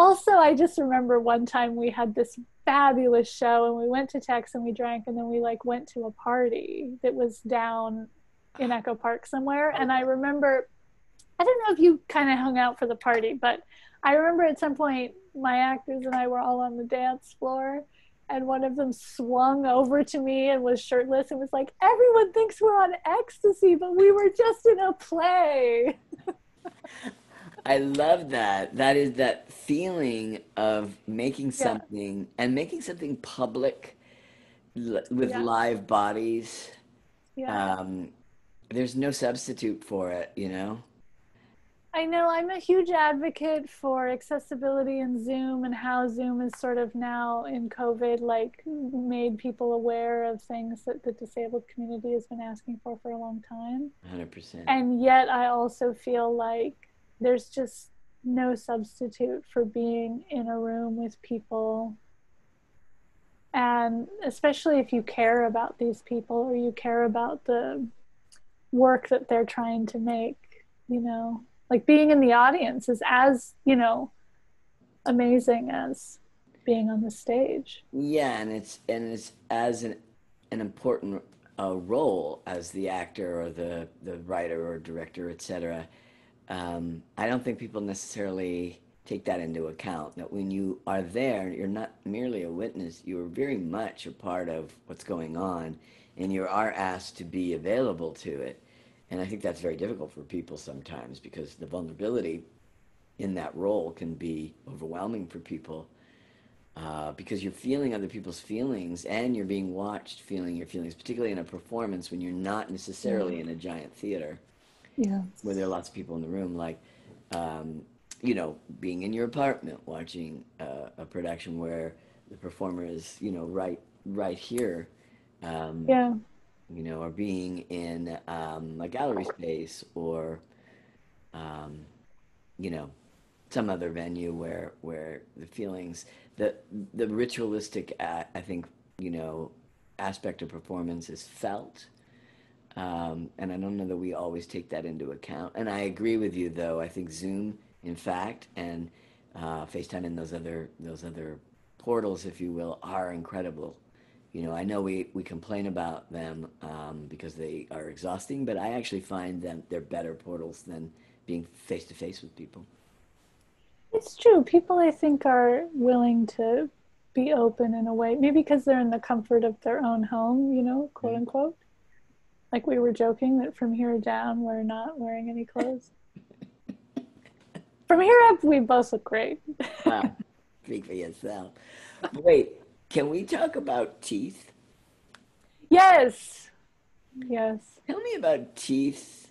Also, I just remember one time we had this fabulous show and we went to Tex and we drank and then we like went to a party that was down in Echo Park somewhere. And I remember, I don't know if you kind of hung out for the party, but I remember at some point my actors and I were all on the dance floor and one of them swung over to me and was shirtless and was like, Everyone thinks we're on ecstasy, but we were just in a play.
I love that. That is that feeling of making something yeah. and making something public with yeah. live bodies. Yeah. Um, there's no substitute for it, you know?
I know I'm a huge advocate for accessibility in Zoom and how Zoom is sort of now in COVID, like made people aware of things that the disabled community has been asking for for a long time.
100%.
And yet I also feel like there's just no substitute for being in a room with people. And especially if you care about these people or you care about the work that they're trying to make you know like being in the audience is as you know amazing as being on the stage.
Yeah and it's and it's as an, an important uh, role as the actor or the the writer or director etc um, i don't think people necessarily take that into account that when you are there you're not merely a witness you're very much a part of what's going on and you are asked to be available to it. And I think that's very difficult for people sometimes because the vulnerability in that role can be overwhelming for people uh, because you're feeling other people's feelings and you're being watched feeling your feelings, particularly in a performance when you're not necessarily in a giant theater
yeah.
where there are lots of people in the room. Like, um, you know, being in your apartment watching uh, a production where the performer is, you know, right right here.
Um, yeah
you know, or being in um, a gallery space or, um, you know, some other venue where where the feelings, the the ritualistic, uh, I think, you know, aspect of performance is felt. Um, and I don't know that we always take that into account. And I agree with you, though. I think Zoom, in fact, and uh, FaceTime and those other those other portals, if you will, are incredible you know, I know we, we complain about them um, because they are exhausting, but I actually find them they're better portals than being face to face with people.
It's true. People, I think, are willing to be open in a way, maybe because they're in the comfort of their own home, you know, quote mm-hmm. unquote. Like we were joking that from here down, we're not wearing any clothes. from here up, we both look great.
wow. Speak for yourself. Wait, can we talk about teeth?
Yes. Yes.
Tell me about teeth.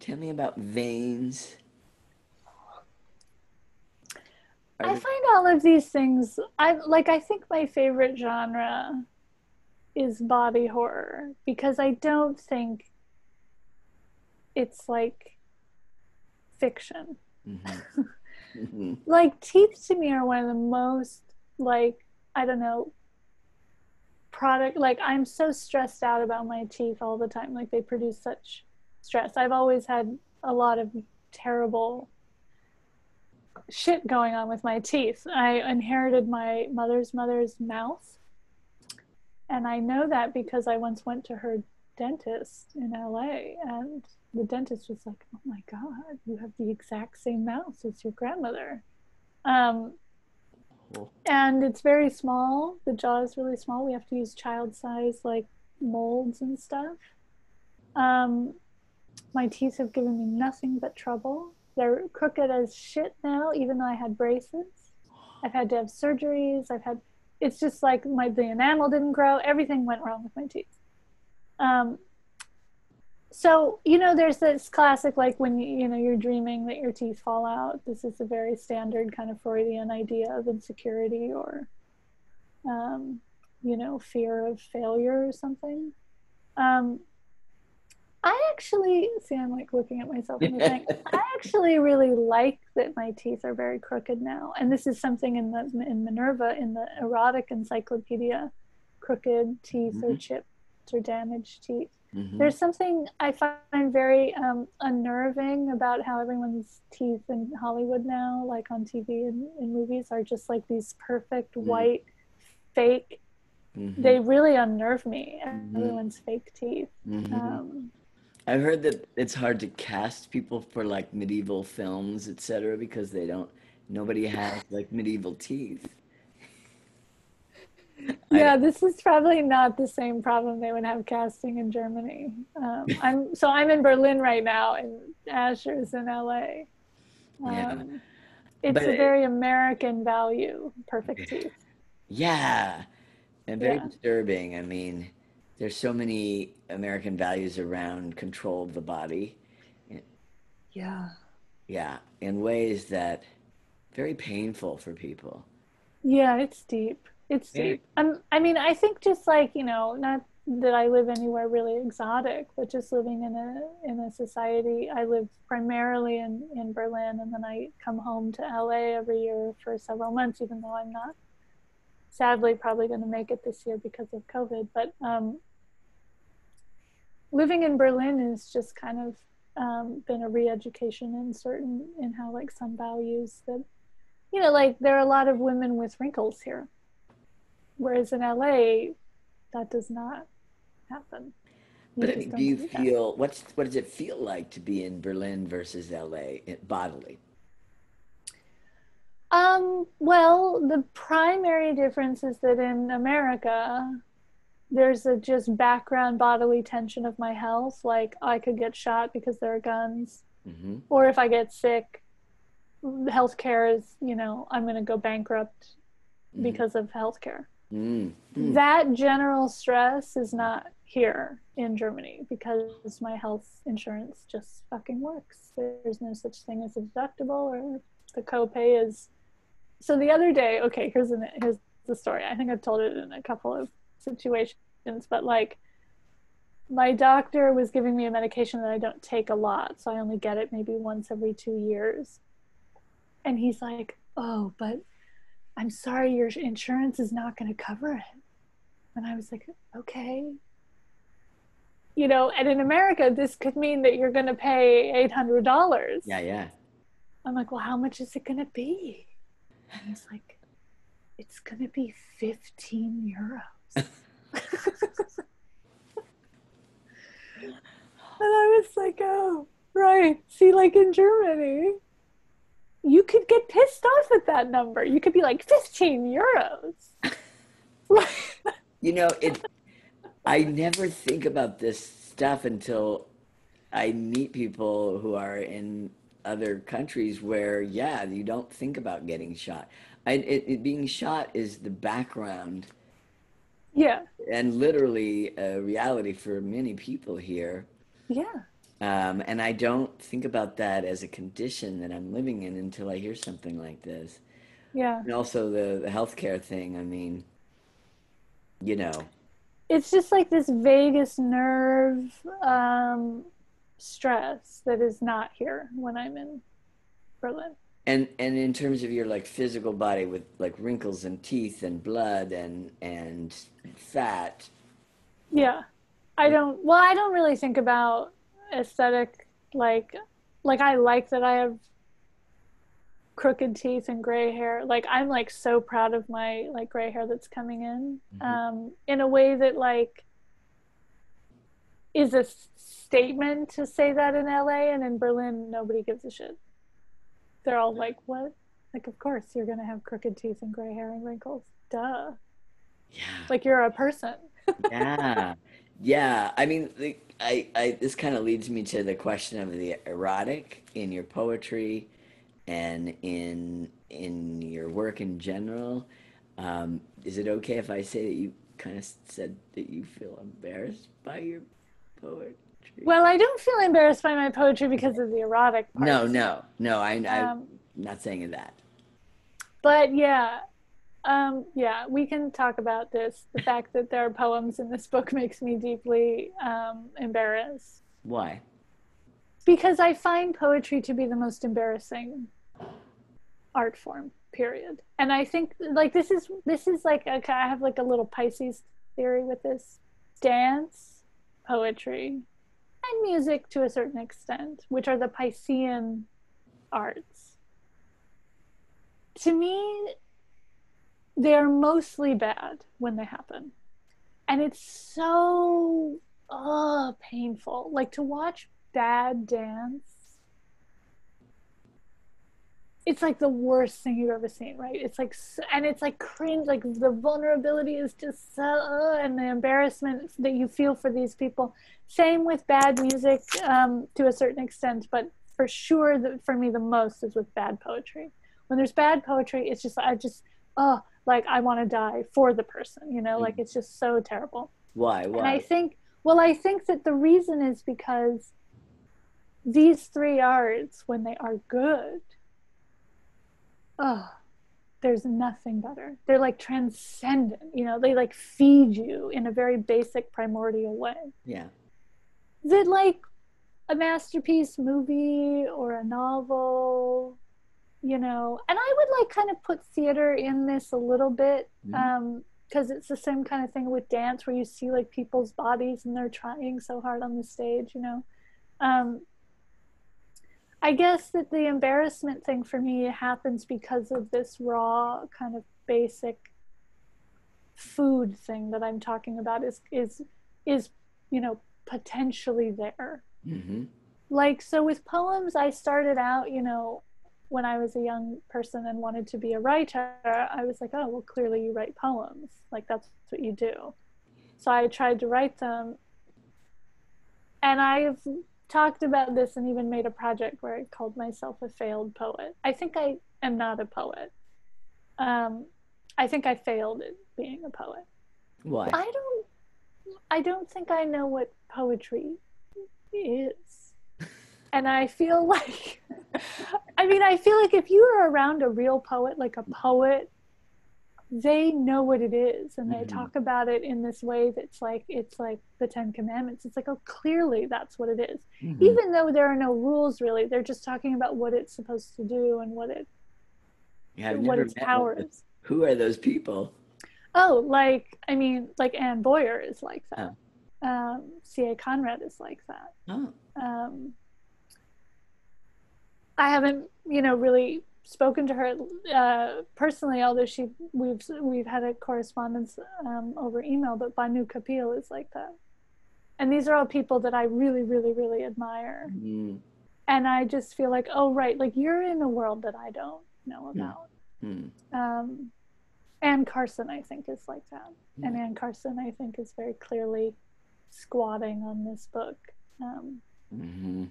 Tell me about veins.
Are I find all of these things I like I think my favorite genre is body horror because I don't think it's like fiction. Mm-hmm. Mm-hmm. Like teeth to me are one of the most like I don't know product like I'm so stressed out about my teeth all the time. Like they produce such stress. I've always had a lot of terrible shit going on with my teeth. I inherited my mother's mother's mouth. And I know that because I once went to her dentist in LA and the dentist was like, "Oh my god, you have the exact same mouth as your grandmother," um, and it's very small. The jaw is really small. We have to use child size like molds and stuff. Um, my teeth have given me nothing but trouble. They're crooked as shit now, even though I had braces. I've had to have surgeries. I've had. It's just like my the enamel didn't grow. Everything went wrong with my teeth. Um, so you know there's this classic like when you, you know you're dreaming that your teeth fall out this is a very standard kind of freudian idea of insecurity or um, you know fear of failure or something um, i actually see i'm like looking at myself and think i actually really like that my teeth are very crooked now and this is something in the in minerva in the erotic encyclopedia crooked teeth mm-hmm. or chipped or damaged teeth Mm-hmm. There's something I find very um, unnerving about how everyone's teeth in Hollywood now, like on TV and in movies, are just like these perfect mm-hmm. white, fake. Mm-hmm. They really unnerve me. Mm-hmm. Everyone's fake teeth. Mm-hmm. Um,
I've heard that it's hard to cast people for like medieval films, etc., because they don't. Nobody has like medieval teeth
yeah, this is probably not the same problem they would have casting in Germany. Um, I'm so I'm in Berlin right now, and Asher's in LA. Um, yeah, it's but a very American value, perfect teeth.
Yeah, and very yeah. disturbing. I mean, there's so many American values around control of the body.
Yeah.
Yeah, in ways that very painful for people.
Yeah, it's deep. It's deep. Um, I mean, I think just like you know, not that I live anywhere really exotic, but just living in a in a society. I live primarily in in Berlin, and then I come home to LA every year for several months, even though I'm not sadly probably going to make it this year because of COVID. But um, living in Berlin is just kind of um, been a re-education in certain in how like some values that you know like there are a lot of women with wrinkles here. Whereas in la that does not happen.
You but I mean, do you feel that. what's what does it feel like to be in berlin versus la bodily?
Um, well the primary difference is that in america there's a just background bodily tension of my health like i could get shot because there are guns mm-hmm. or if i get sick healthcare is you know i'm going to go bankrupt mm-hmm. because of healthcare mm-hmm. that general stress is not here in germany because my health insurance just fucking works there's no such thing as a deductible or the copay is so the other day okay here's an here's the story i think i've told it in a couple of situations, but like my doctor was giving me a medication that I don't take a lot, so I only get it maybe once every two years. And he's like, Oh, but I'm sorry, your insurance is not going to cover it. And I was like, Okay. You know, and in America, this could mean that you're going to pay $800.
Yeah, yeah.
I'm like, Well, how much is it going to be? And he's like, It's going to be 15 euros. and I was like, oh, right. See, like in Germany, you could get pissed off at that number. You could be like, 15 euros.
you know, it. I never think about this stuff until I meet people who are in other countries where, yeah, you don't think about getting shot. It, it, being shot is the background
yeah.
And literally a reality for many people here.
Yeah.
Um, and I don't think about that as a condition that I'm living in until I hear something like this.
Yeah.
And also the, the healthcare thing. I mean, you know.
It's just like this vagus nerve um, stress that is not here when I'm in Berlin
and and in terms of your like physical body with like wrinkles and teeth and blood and and fat.
Yeah. I don't well i don't really think about aesthetic like like i like that i have crooked teeth and gray hair. Like i'm like so proud of my like gray hair that's coming in. Mm-hmm. um in a way that like is a statement to say that in la and in berlin nobody gives a shit they're all like, "What? Like, of course you're gonna have crooked teeth and gray hair and wrinkles. Duh.
Yeah.
Like you're a person.
yeah, yeah. I mean, the, I, I. This kind of leads me to the question of the erotic in your poetry, and in in your work in general. Um, is it okay if I say that you kind of said that you feel embarrassed by your poetry?
Well, I don't feel embarrassed by my poetry because of the erotic part.
No, no, no. I, I'm um, not saying that.
But yeah, um, yeah, we can talk about this. The fact that there are poems in this book makes me deeply um, embarrassed.
Why?
Because I find poetry to be the most embarrassing art form. Period. And I think like this is this is like a, I have like a little Pisces theory with this dance poetry and music to a certain extent, which are the Piscean arts. To me, they are mostly bad when they happen. And it's so oh, painful. Like to watch bad dance it's like the worst thing you've ever seen, right? It's like, and it's like cringe, like the vulnerability is just so, uh, and the embarrassment that you feel for these people. Same with bad music um, to a certain extent, but for sure, the, for me, the most is with bad poetry. When there's bad poetry, it's just, I just, oh, like I want to die for the person, you know, mm. like it's just so terrible.
Why? Why?
And I think, well, I think that the reason is because these three arts, when they are good, oh, there's nothing better. They're like transcendent, you know, they like feed you in a very basic primordial way.
Yeah.
That like a masterpiece movie or a novel you know, and I would like kind of put theater in this a little bit. Mm-hmm. Um, because it's the same kind of thing with dance where you see like people's bodies and they're trying so hard on the stage you know um, i guess that the embarrassment thing for me happens because of this raw kind of basic food thing that i'm talking about is is is you know potentially there mm-hmm. like so with poems i started out you know when I was a young person and wanted to be a writer, I was like, oh, well, clearly you write poems. Like, that's what you do. So I tried to write them. And I've talked about this and even made a project where I called myself a failed poet. I think I am not a poet. Um, I think I failed at being a poet.
Why?
I don't. I don't think I know what poetry is and I feel like, I mean, I feel like if you are around a real poet, like a poet, they know what it is and they mm-hmm. talk about it in this way that's like it's like the ten commandments it's like oh clearly that's what it is. Mm-hmm. even though there are no rules really they're just talking about what it's supposed to do and what it
yeah, what its powers who are those people
oh like i mean like anne boyer is like that oh. um, ca conrad is like that oh. um, I haven't, you know, really spoken to her uh, personally, although she we've we've had a correspondence um, over email. But Bhanu Kapil is like that, and these are all people that I really, really, really admire. Mm. And I just feel like, oh right, like you're in a world that I don't know hmm. about. Mm. Um, Anne Carson, I think, is like that, mm. and Anne Carson, I think, is very clearly squatting on this book. Um, mm-hmm.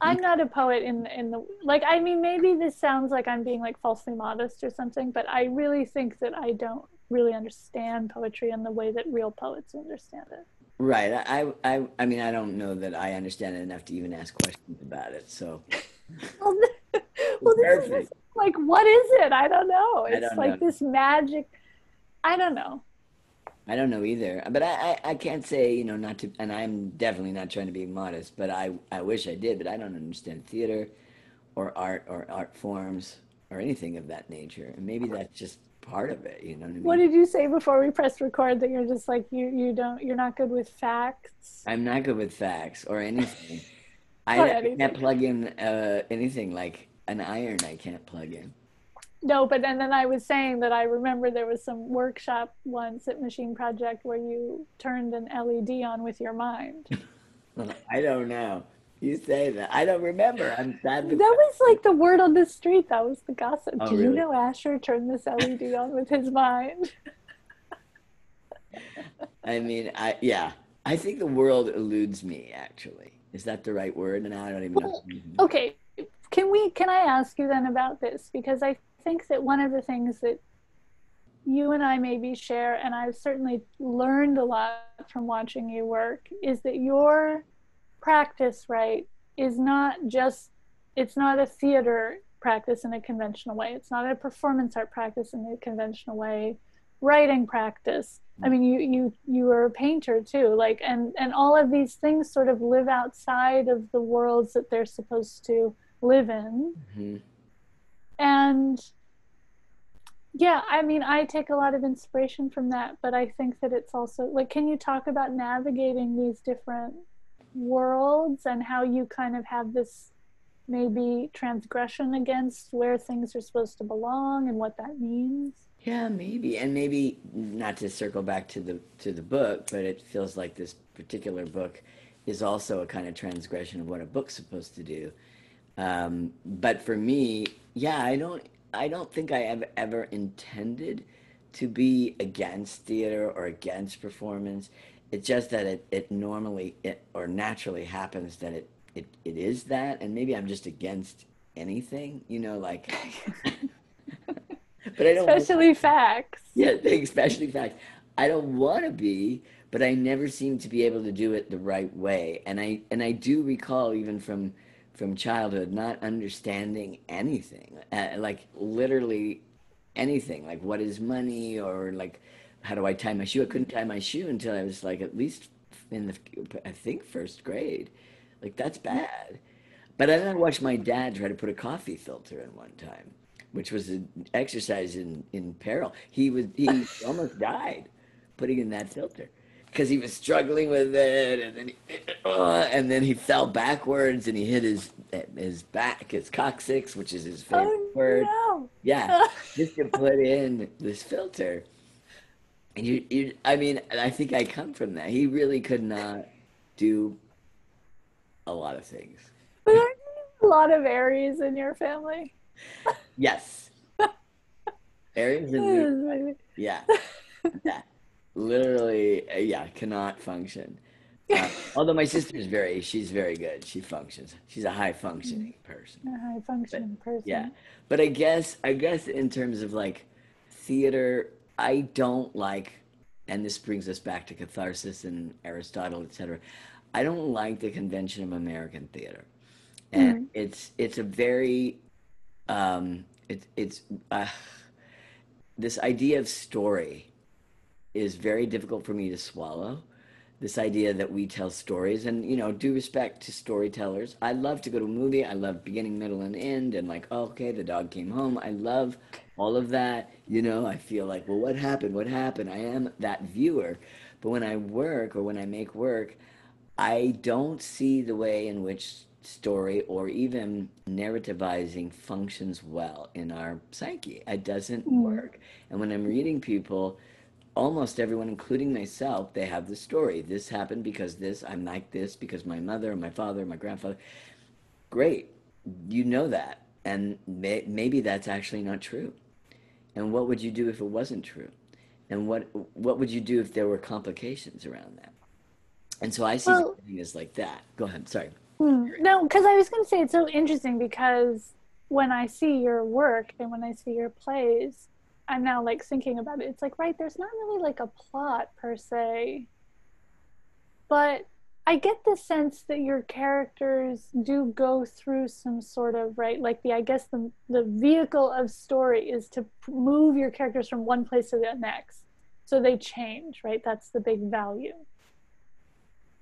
I'm not a poet in in the like I mean maybe this sounds like I'm being like falsely modest or something, but I really think that I don't really understand poetry in the way that real poets understand it.
Right. I I I mean I don't know that I understand it enough to even ask questions about it. So
well, well this is like what is it? I don't know. It's don't like know. this magic I don't know.
I don't know either, but I, I, I, can't say you know not to, and I'm definitely not trying to be modest, but I I wish I did, but I don't understand theater, or art or art forms or anything of that nature, and maybe that's just part of it. You know what I mean?
What did you say before we pressed record? That you're just like you you don't you're not good with facts.
I'm not good with facts or anything. I, anything. I can't plug in uh, anything like an iron. I can't plug in.
No, but and then I was saying that I remember there was some workshop once at Machine Project where you turned an LED on with your mind.
I don't know. You say that. I don't remember. I'm sad.
That was like the word on the street. That was the gossip. Oh, Did really? you know Asher turned this LED on with his mind?
I mean, I yeah. I think the world eludes me. Actually, is that the right word? And I don't even well,
know. Okay, can we? Can I ask you then about this? Because I think that one of the things that you and I maybe share, and I've certainly learned a lot from watching you work, is that your practice, right, is not just, it's not a theater practice in a conventional way. It's not a performance art practice in a conventional way. Writing practice. I mean, you you you are a painter too. Like, and and all of these things sort of live outside of the worlds that they're supposed to live in. Mm-hmm. And yeah i mean i take a lot of inspiration from that but i think that it's also like can you talk about navigating these different worlds and how you kind of have this maybe transgression against where things are supposed to belong and what that means?
Yeah maybe and maybe not to circle back to the to the book but it feels like this particular book is also a kind of transgression of what a book's supposed to do. Um, but for me yeah i don't I don't think I have ever intended to be against theater or against performance. It's just that it, it normally it, or naturally happens that it, it, it is that, and maybe I'm just against anything, you know, like.
but I don't. Especially want, facts.
Yeah, especially facts. I don't want to be, but I never seem to be able to do it the right way, and I and I do recall even from from childhood not understanding anything uh, like literally anything like what is money or like how do i tie my shoe? I couldn't tie my shoe until i was like at least in the i think first grade. Like that's bad. But then I watched my dad try to put a coffee filter in one time, which was an exercise in, in peril. He was he almost died putting in that filter because he was struggling with it, and then he, uh, and then he fell backwards and he hit his his back, his coccyx, which is his favorite
oh,
word.
No.
Yeah, just to put in this filter. And you, you, I mean, I think I come from that. He really could not do a lot of things.
But are a lot of Aries in your family?
Yes. Aries and yeah, yeah, literally, uh, yeah, cannot function. Uh, although my sister is very, she's very good. She functions. She's a high functioning person.
A high functioning person.
Yeah, but I guess, I guess in terms of like theater, I don't like, and this brings us back to catharsis and Aristotle, etc. I don't like the convention of American theater, and mm-hmm. it's it's a very, um, it's it's uh, this idea of story is very difficult for me to swallow. This idea that we tell stories, and you know, due respect to storytellers, I love to go to a movie. I love beginning, middle, and end, and like, oh, okay, the dog came home. I love all of that. You know, I feel like, well, what happened? What happened? I am that viewer. But when I work or when I make work, I don't see the way in which story or even narrativizing functions well in our psyche. It doesn't mm. work. And when I'm reading people, almost everyone, including myself, they have the story. This happened because this, I'm like this because my mother, my father, my grandfather. Great. You know that. And may, maybe that's actually not true. And what would you do if it wasn't true? And what what would you do if there were complications around that? And so I see well, something as like that. Go ahead. Sorry.
Hmm. No, because I was going to say it's so interesting because when I see your work and when I see your plays, I'm now like thinking about it. It's like, right, there's not really like a plot per se, but I get the sense that your characters do go through some sort of right, like the I guess the the vehicle of story is to move your characters from one place to the next, so they change, right? That's the big value.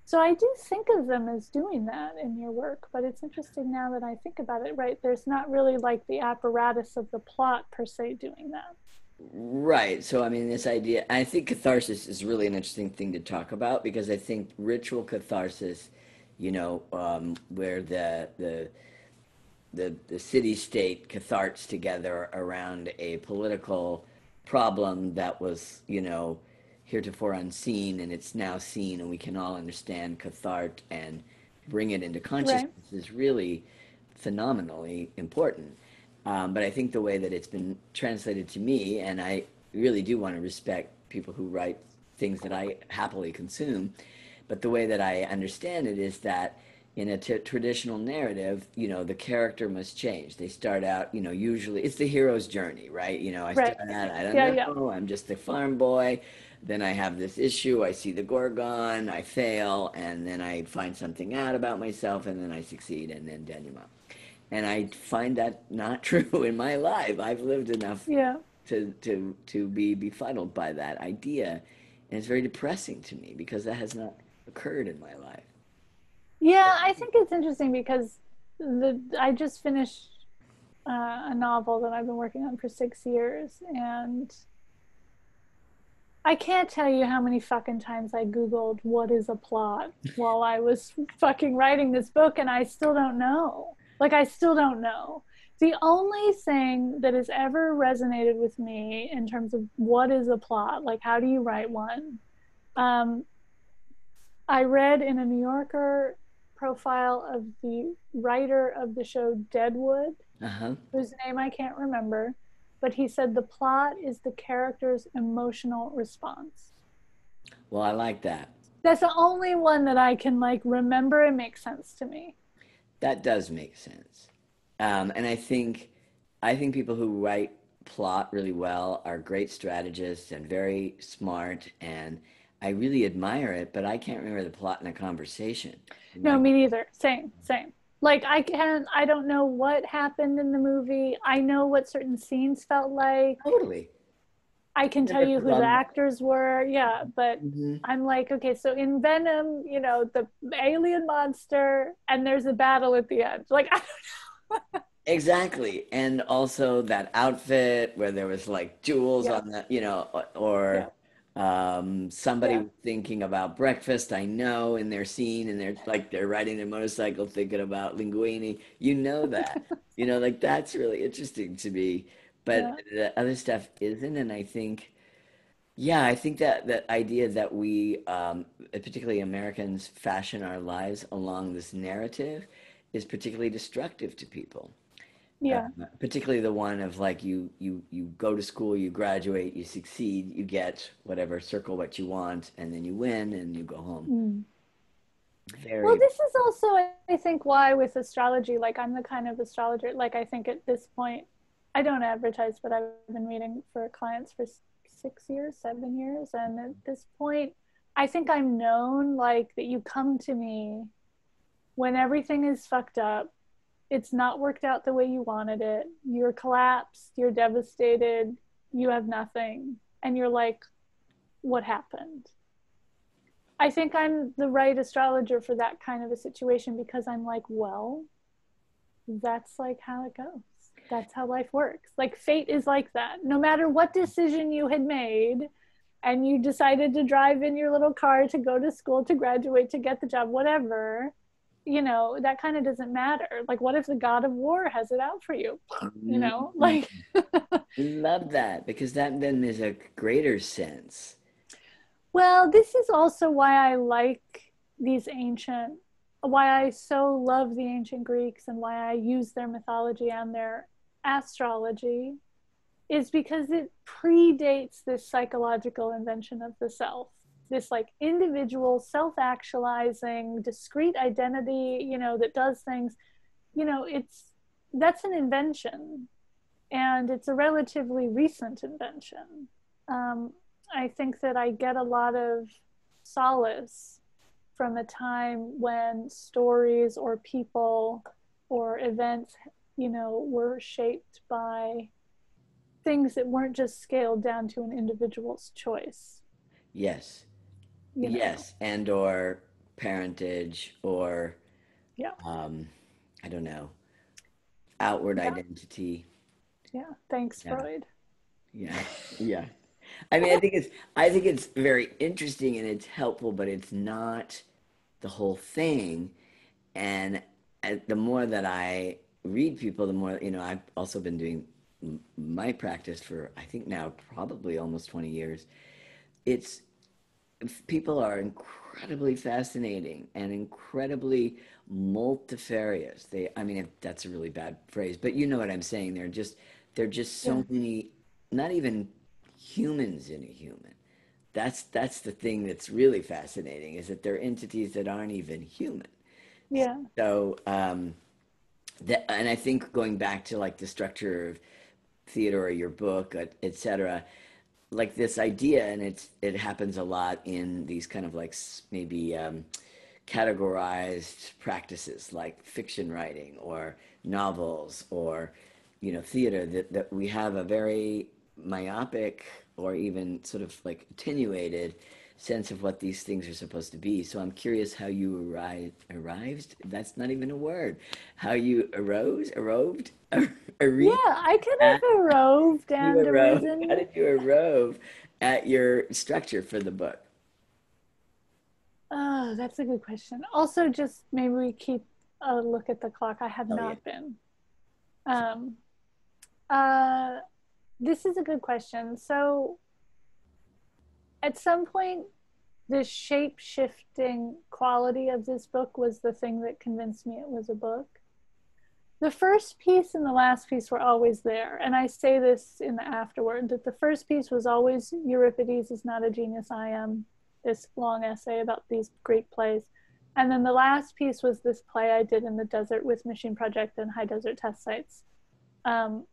So I do think of them as doing that in your work, but it's interesting now that I think about it, right? There's not really like the apparatus of the plot per se doing that.
Right. So, I mean, this idea, I think catharsis is really an interesting thing to talk about because I think ritual catharsis, you know, um, where the, the, the, the city state catharts together around a political problem that was, you know, heretofore unseen and it's now seen and we can all understand cathart and bring it into consciousness right. is really phenomenally important. Um, but I think the way that it's been translated to me, and I really do want to respect people who write things that I happily consume, but the way that I understand it is that in a t- traditional narrative, you know, the character must change. They start out, you know, usually it's the hero's journey, right? You know, I right. start out, I don't yeah, know, yeah. I'm just a farm boy. Then I have this issue, I see the Gorgon, I fail, and then I find something out about myself, and then I succeed, and then denouement. And I find that not true in my life. I've lived enough
yeah.
to, to, to be befuddled by that idea. And it's very depressing to me because that has not occurred in my life.
Yeah, I think it's interesting because the I just finished uh, a novel that I've been working on for six years, and I can't tell you how many fucking times I Googled what is a plot while I was fucking writing this book, and I still don't know. Like, I still don't know. The only thing that has ever resonated with me in terms of what is a plot, like, how do you write one? Um, I read in a New Yorker profile of the writer of the show Deadwood, uh-huh. whose name I can't remember, but he said the plot is the character's emotional response.
Well, I like that.
That's the only one that I can like remember and make sense to me.
That does make sense, um, and I think I think people who write plot really well are great strategists and very smart and I really admire it, but I can't remember the plot in a conversation.
No, like, me neither. Same, same. Like I can't. I don't know what happened in the movie. I know what certain scenes felt like.
Totally.
I can tell you who the actors were, yeah, but mm-hmm. I'm like, okay, so in Venom, you know, the alien monster, and there's a battle at the end. Like, I don't
know. exactly, and also that outfit where there was like jewels yeah. on the, you know, or yeah. um, somebody yeah. thinking about breakfast. I know in their scene, and they're like they're riding their motorcycle thinking about linguini. You know that, you know, like that's really interesting to me but yeah. the other stuff isn't and i think yeah i think that that idea that we um, particularly americans fashion our lives along this narrative is particularly destructive to people
yeah
uh, particularly the one of like you you you go to school you graduate you succeed you get whatever circle what you want and then you win and you go home
mm. Very well this is also i think why with astrology like i'm the kind of astrologer like i think at this point I don't advertise, but I've been reading for clients for six years, seven years. And at this point, I think I'm known like that you come to me when everything is fucked up. It's not worked out the way you wanted it. You're collapsed, you're devastated, you have nothing. And you're like, what happened? I think I'm the right astrologer for that kind of a situation because I'm like, well, that's like how it goes that's how life works. Like fate is like that. No matter what decision you had made, and you decided to drive in your little car to go to school, to graduate, to get the job, whatever, you know, that kind of doesn't matter. Like, what if the God of war has it out for you? You know, mm-hmm. like.
Love that because that then is a greater sense.
Well, this is also why I like these ancient why I so love the ancient Greeks and why I use their mythology and their astrology is because it predates this psychological invention of the self. This like individual self-actualizing discrete identity you know that does things. You know it's that's an invention and it's a relatively recent invention. Um, i think that i get a lot of solace from a time when stories or people or events you know, were shaped by things that weren't just scaled down to an individual's choice.
Yes. You know? Yes, and or parentage or
yeah.
Um I don't know. Outward yeah. identity.
Yeah, thanks yeah. Freud.
Yeah. Yeah. I mean, I think it's I think it's very interesting and it's helpful, but it's not the whole thing. And uh, the more that I read people, the more, you know, I've also been doing my practice for, I think now probably almost 20 years. It's, people are incredibly fascinating and incredibly multifarious. They, I mean, that's a really bad phrase, but you know what I'm saying. They're just, they're just so yeah. many, not even humans in a human. That's that's the thing that's really fascinating is that they're entities that aren't even human.
Yeah.
So um, that, and I think going back to like the structure of theater or your book, etc., like this idea, and it's it happens a lot in these kind of like maybe um, categorized practices like fiction writing or novels or you know theater that, that we have a very myopic or even sort of like attenuated sense of what these things are supposed to be. So I'm curious how you arrived. Arrived? That's not even a word. How you arose? Arroved?
yeah, I could have arroved and arisen.
How did you arove at your structure for the book?
Oh, that's a good question. Also, just maybe we keep a look at the clock. I have oh, not yeah. been. Um, uh, this is a good question. So, at some point, the shape shifting quality of this book was the thing that convinced me it was a book. The first piece and the last piece were always there. And I say this in the afterword that the first piece was always Euripides is not a genius, I am, this long essay about these Greek plays. And then the last piece was this play I did in the desert with Machine Project and High Desert Test Sites. Um,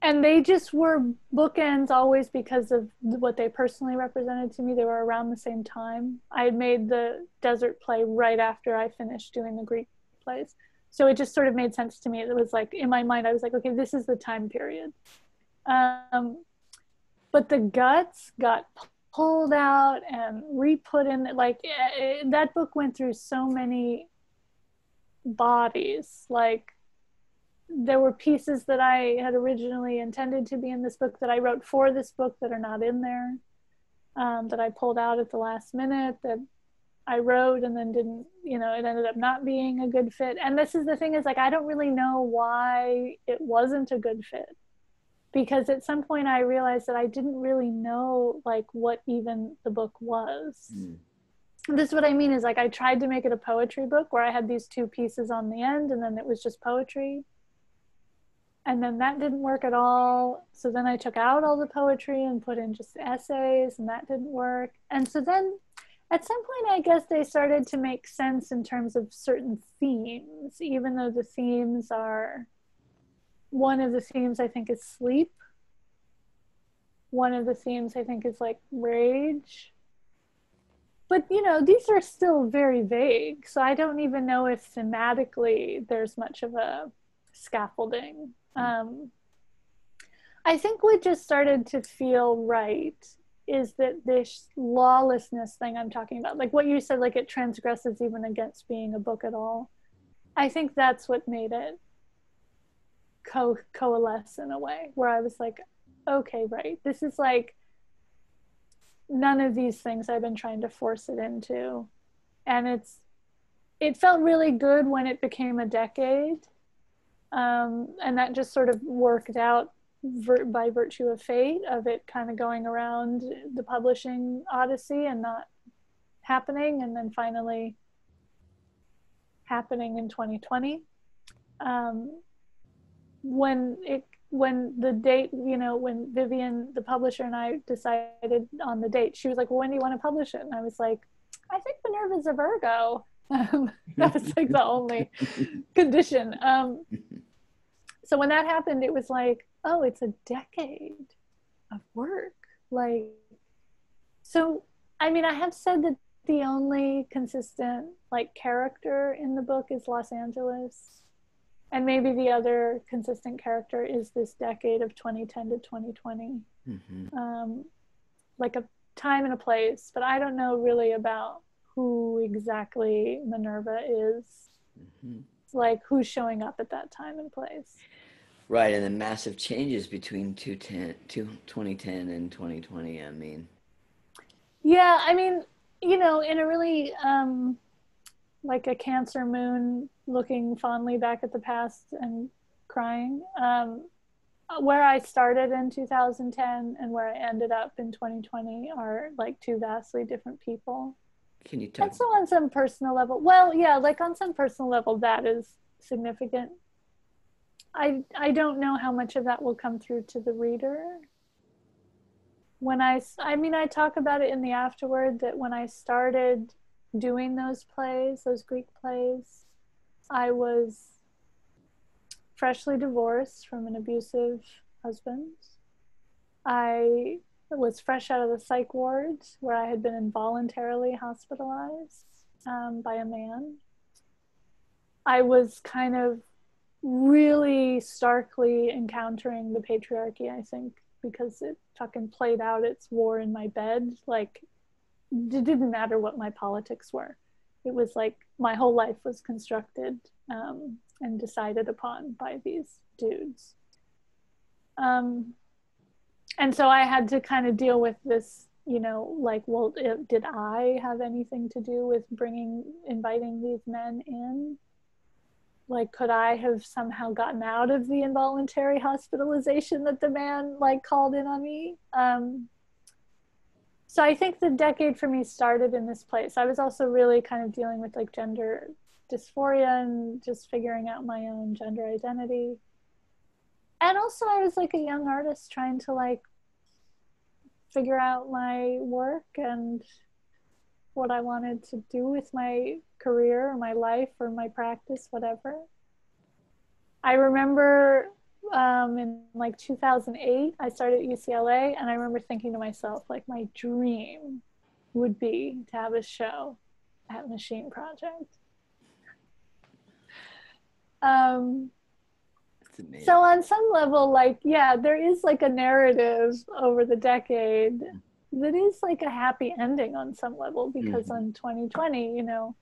and they just were bookends always because of what they personally represented to me. They were around the same time. I had made the desert play right after I finished doing the Greek plays. So it just sort of made sense to me. It was like in my mind, I was like, okay, this is the time period. Um, but the guts got pulled out and re-put in like it, eh, eh, that book went through so many bodies like there were pieces that i had originally intended to be in this book that i wrote for this book that are not in there um, that i pulled out at the last minute that i wrote and then didn't you know it ended up not being a good fit and this is the thing is like i don't really know why it wasn't a good fit because at some point I realized that I didn't really know like what even the book was. Mm. This is what I mean is like I tried to make it a poetry book where I had these two pieces on the end and then it was just poetry. And then that didn't work at all. So then I took out all the poetry and put in just essays and that didn't work. And so then at some point I guess they started to make sense in terms of certain themes, even though the themes are one of the themes I think is sleep. One of the themes I think is like rage. But you know, these are still very vague. So I don't even know if thematically there's much of a scaffolding. Hmm. Um, I think what just started to feel right is that this lawlessness thing I'm talking about, like what you said, like it transgresses even against being a book at all. I think that's what made it co- coalesce in a way where I was like, okay, right, this is like none of these things I've been trying to force it into. And it's, it felt really good when it became a decade. Um, and that just sort of worked out vir- by virtue of fate of it kind of going around the publishing odyssey and not happening and then finally happening in 2020 um, when it when the date you know when vivian the publisher and i decided on the date she was like well when do you want to publish it? And i was like i think minerva's a virgo um, that was like the only condition. Um, so when that happened it was like oh it's a decade of work. Like so i mean i have said that the only consistent like character in the book is los angeles and maybe the other consistent character is this decade of 2010 to 2020 mm-hmm. um, like a time and a place but i don't know really about who exactly minerva is. Mm-hmm. like who's showing up at that time and place.
Right and the massive changes between 2010, 2010 and 2020 i mean.
Yeah i mean you know in a really um, like a cancer moon looking fondly back at the past and crying um, where i started in 2010 and where i ended up in 2020 are like two vastly different people
can you tell
so on some personal level. Well yeah like on some personal level that is significant. I i don't know how much of that will come through to the reader. When i i mean i talk about it in the afterward that when i started doing those plays, those Greek plays, I was freshly divorced from an abusive husband. I was fresh out of the psych ward where I had been involuntarily hospitalized um, by a man. I was kind of really starkly encountering the patriarchy, I think, because it fucking played out its war in my bed. Like it didn't matter what my politics were. It was like my whole life was constructed um, and decided upon by these dudes. Um, and so I had to kind of deal with this, you know, like, well, it, did I have anything to do with bringing, inviting these men in? Like, could I have somehow gotten out of the involuntary hospitalization that the man like called in on me? Um, so I think the decade for me started in this place. I was also really kind of dealing with like gender dysphoria and just figuring out my own gender identity. And also I was like a young artist trying to like figure out my work and what I wanted to do with my career or my life or my practice, whatever. I remember um, in like 2008, I started at UCLA, and I remember thinking to myself, like, my dream would be to have a show at Machine Project. Um, So on some level, like, yeah, there is like a narrative over the decade that is like a happy ending on some level because mm-hmm. on 2020, you know,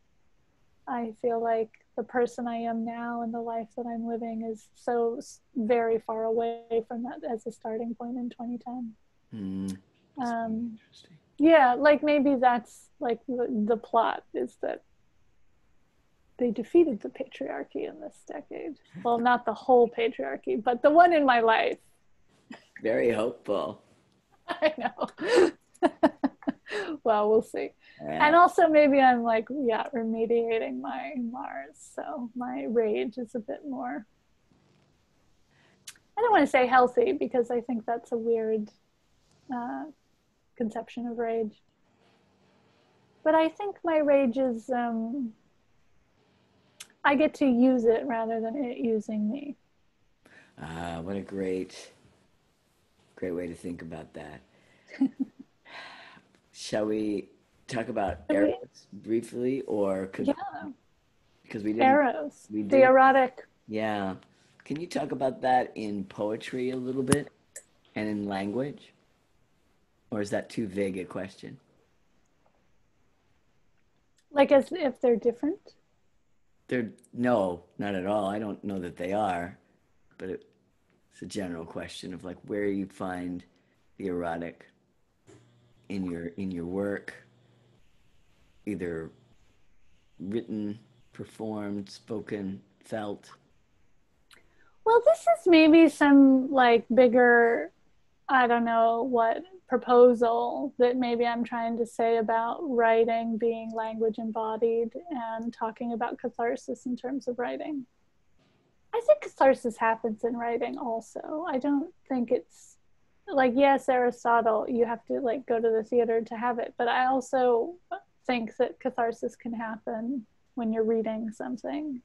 I feel like the person I am now and the life that I'm living is so very far away from that as a starting point in 2010. Mm, um, yeah, like maybe that's like the, the plot is that they defeated the patriarchy in this decade. Well, not the whole patriarchy, but the one in my life.
Very hopeful.
I know. well, we'll see. Yeah. And also, maybe I'm like, yeah, remediating my Mars. So my rage is a bit more. I don't want to say healthy because I think that's a weird uh, conception of rage. But I think my rage is, um, I get to use it rather than it using me.
Ah, what a great, great way to think about that. Shall we talk about eros briefly, or
yeah,
because we did
eros, we did, the erotic.
Yeah, can you talk about that in poetry a little bit, and in language, or is that too vague a question?
Like as if they're different.
They're no, not at all. I don't know that they are, but it, it's a general question of like where you find the erotic in your in your work either written performed spoken felt
well this is maybe some like bigger i don't know what proposal that maybe i'm trying to say about writing being language embodied and talking about catharsis in terms of writing. I think catharsis happens in writing also. I don't think it's like yes aristotle you have to like go to the theater to have it but i also think that catharsis can happen when you're reading something.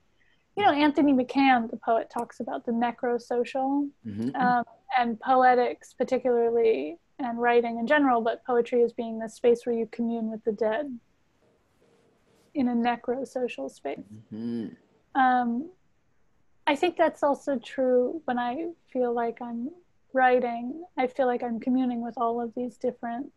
You know anthony mccann the poet talks about the necrosocial mm-hmm. um, and poetics particularly and writing in general but poetry as being the space where you commune with the dead in a necrosocial space mm-hmm. um, i think that's also true when i feel like i'm writing, I feel like I'm communing with all of these different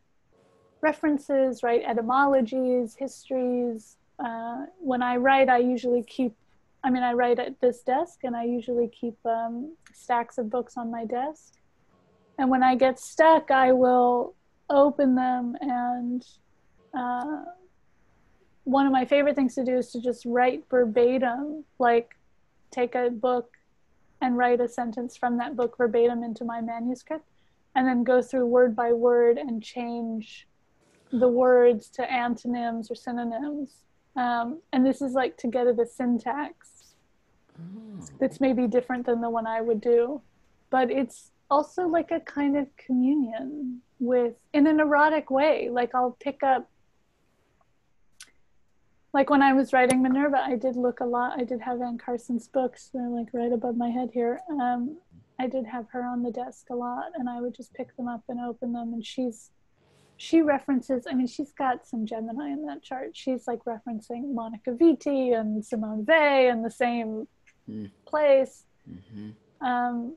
references, right? Etymologies, histories. Uh, when I write, I usually keep, I mean, I write at this desk and I usually keep um, stacks of books on my desk. And when I get stuck, I will open them and uh, one of my favorite things to do is to just write verbatim, like take a book and write a sentence from that book verbatim into my manuscript and then go through word by word and change the words to antonyms or synonyms. Um, and this is like to get at a syntax oh. that's maybe different than the one I would do. But it's also like a kind of communion with, in an erotic way. Like I'll pick up like when I was writing Minerva, I did look a lot. I did have Anne Carson's books. They're like right above my head here. Um, I did have her on the desk a lot, and I would just pick them up and open them. And she's she references. I mean, she's got some Gemini in that chart. She's like referencing Monica Vitti and Simone Weil in the same mm. place. Mm-hmm. Um,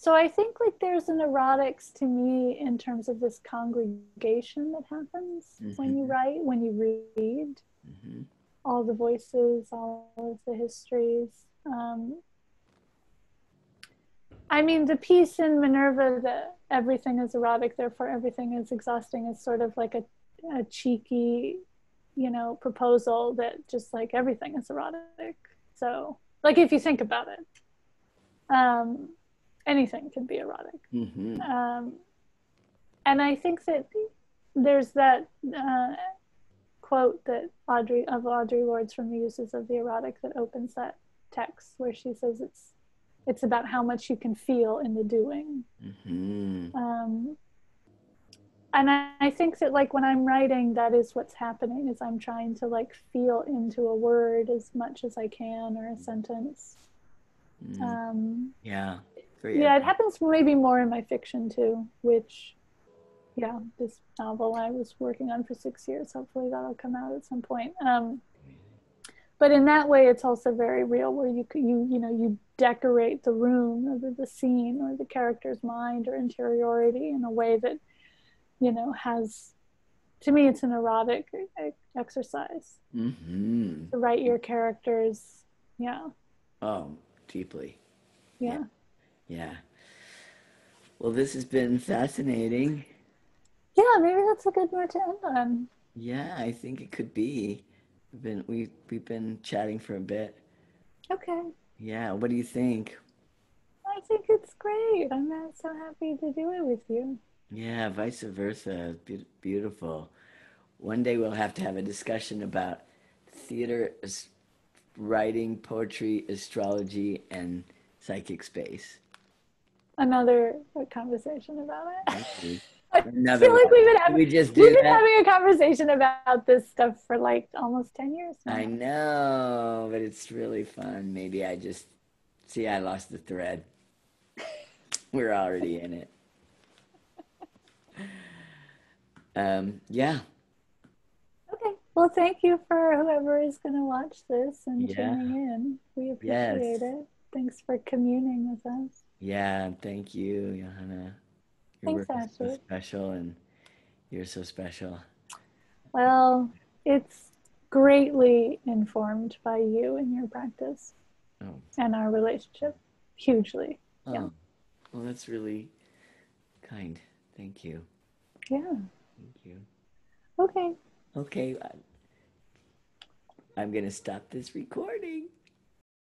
so I think like there's an erotics to me in terms of this congregation that happens mm-hmm. when you write, when you read mm-hmm. all the voices, all of the histories. Um, I mean, the piece in Minerva that everything is erotic, therefore everything is exhausting is sort of like a, a cheeky, you know, proposal that just like everything is erotic. So, like, if you think about it, um, anything can be erotic. Mm-hmm. Um, and I think that there's that uh, quote that Audre of Audre Lorde's from the uses of the erotic that opens that text where she says it's it's about how much you can feel in the doing. Mm-hmm. Um, and I, I, think that like when I'm writing, that is what's happening is I'm trying to like feel into a word as much as I can or a sentence.
Mm. Um, yeah.
Yeah, it happens maybe more in my fiction too, which yeah, this novel I was working on for six years. Hopefully that'll come out at some point. Um, but in that way it's also very real where you you you know you decorate the room or the scene or the character's mind or interiority in a way that you know has to me it's an erotic exercise
mm-hmm.
to write your characters yeah
oh deeply
yeah
yeah well this has been fascinating.
Yeah maybe that's a good note to end on.
Yeah i think it could be. We've been we, we've been chatting for a bit.
Okay.
Yeah what do you think?
I think it's great. I'm so happy to do it with you.
Yeah, vice versa. Be- beautiful. One day we'll have to have a discussion about theater, writing, poetry, astrology, and psychic space.
Another conversation about
it.
Another I feel like we've been, having,
we just
we've been having a conversation about this stuff for like almost 10 years now.
I know, but it's really fun. Maybe I just see I lost the thread. We're already in it. um, yeah.
Okay. Well, thank you for whoever is going to watch this and yeah. tuning in. We appreciate yes. it. Thanks for communing with us.
Yeah, thank you, Johanna.
Your Thanks, work is
so special, and you're so special.
Well, it's greatly informed by you and your practice
oh.
and our relationship hugely.
Oh.
Yeah.
Well, that's really kind. Thank you.
Yeah.
Thank you.
Okay.
Okay. I'm going to stop this recording.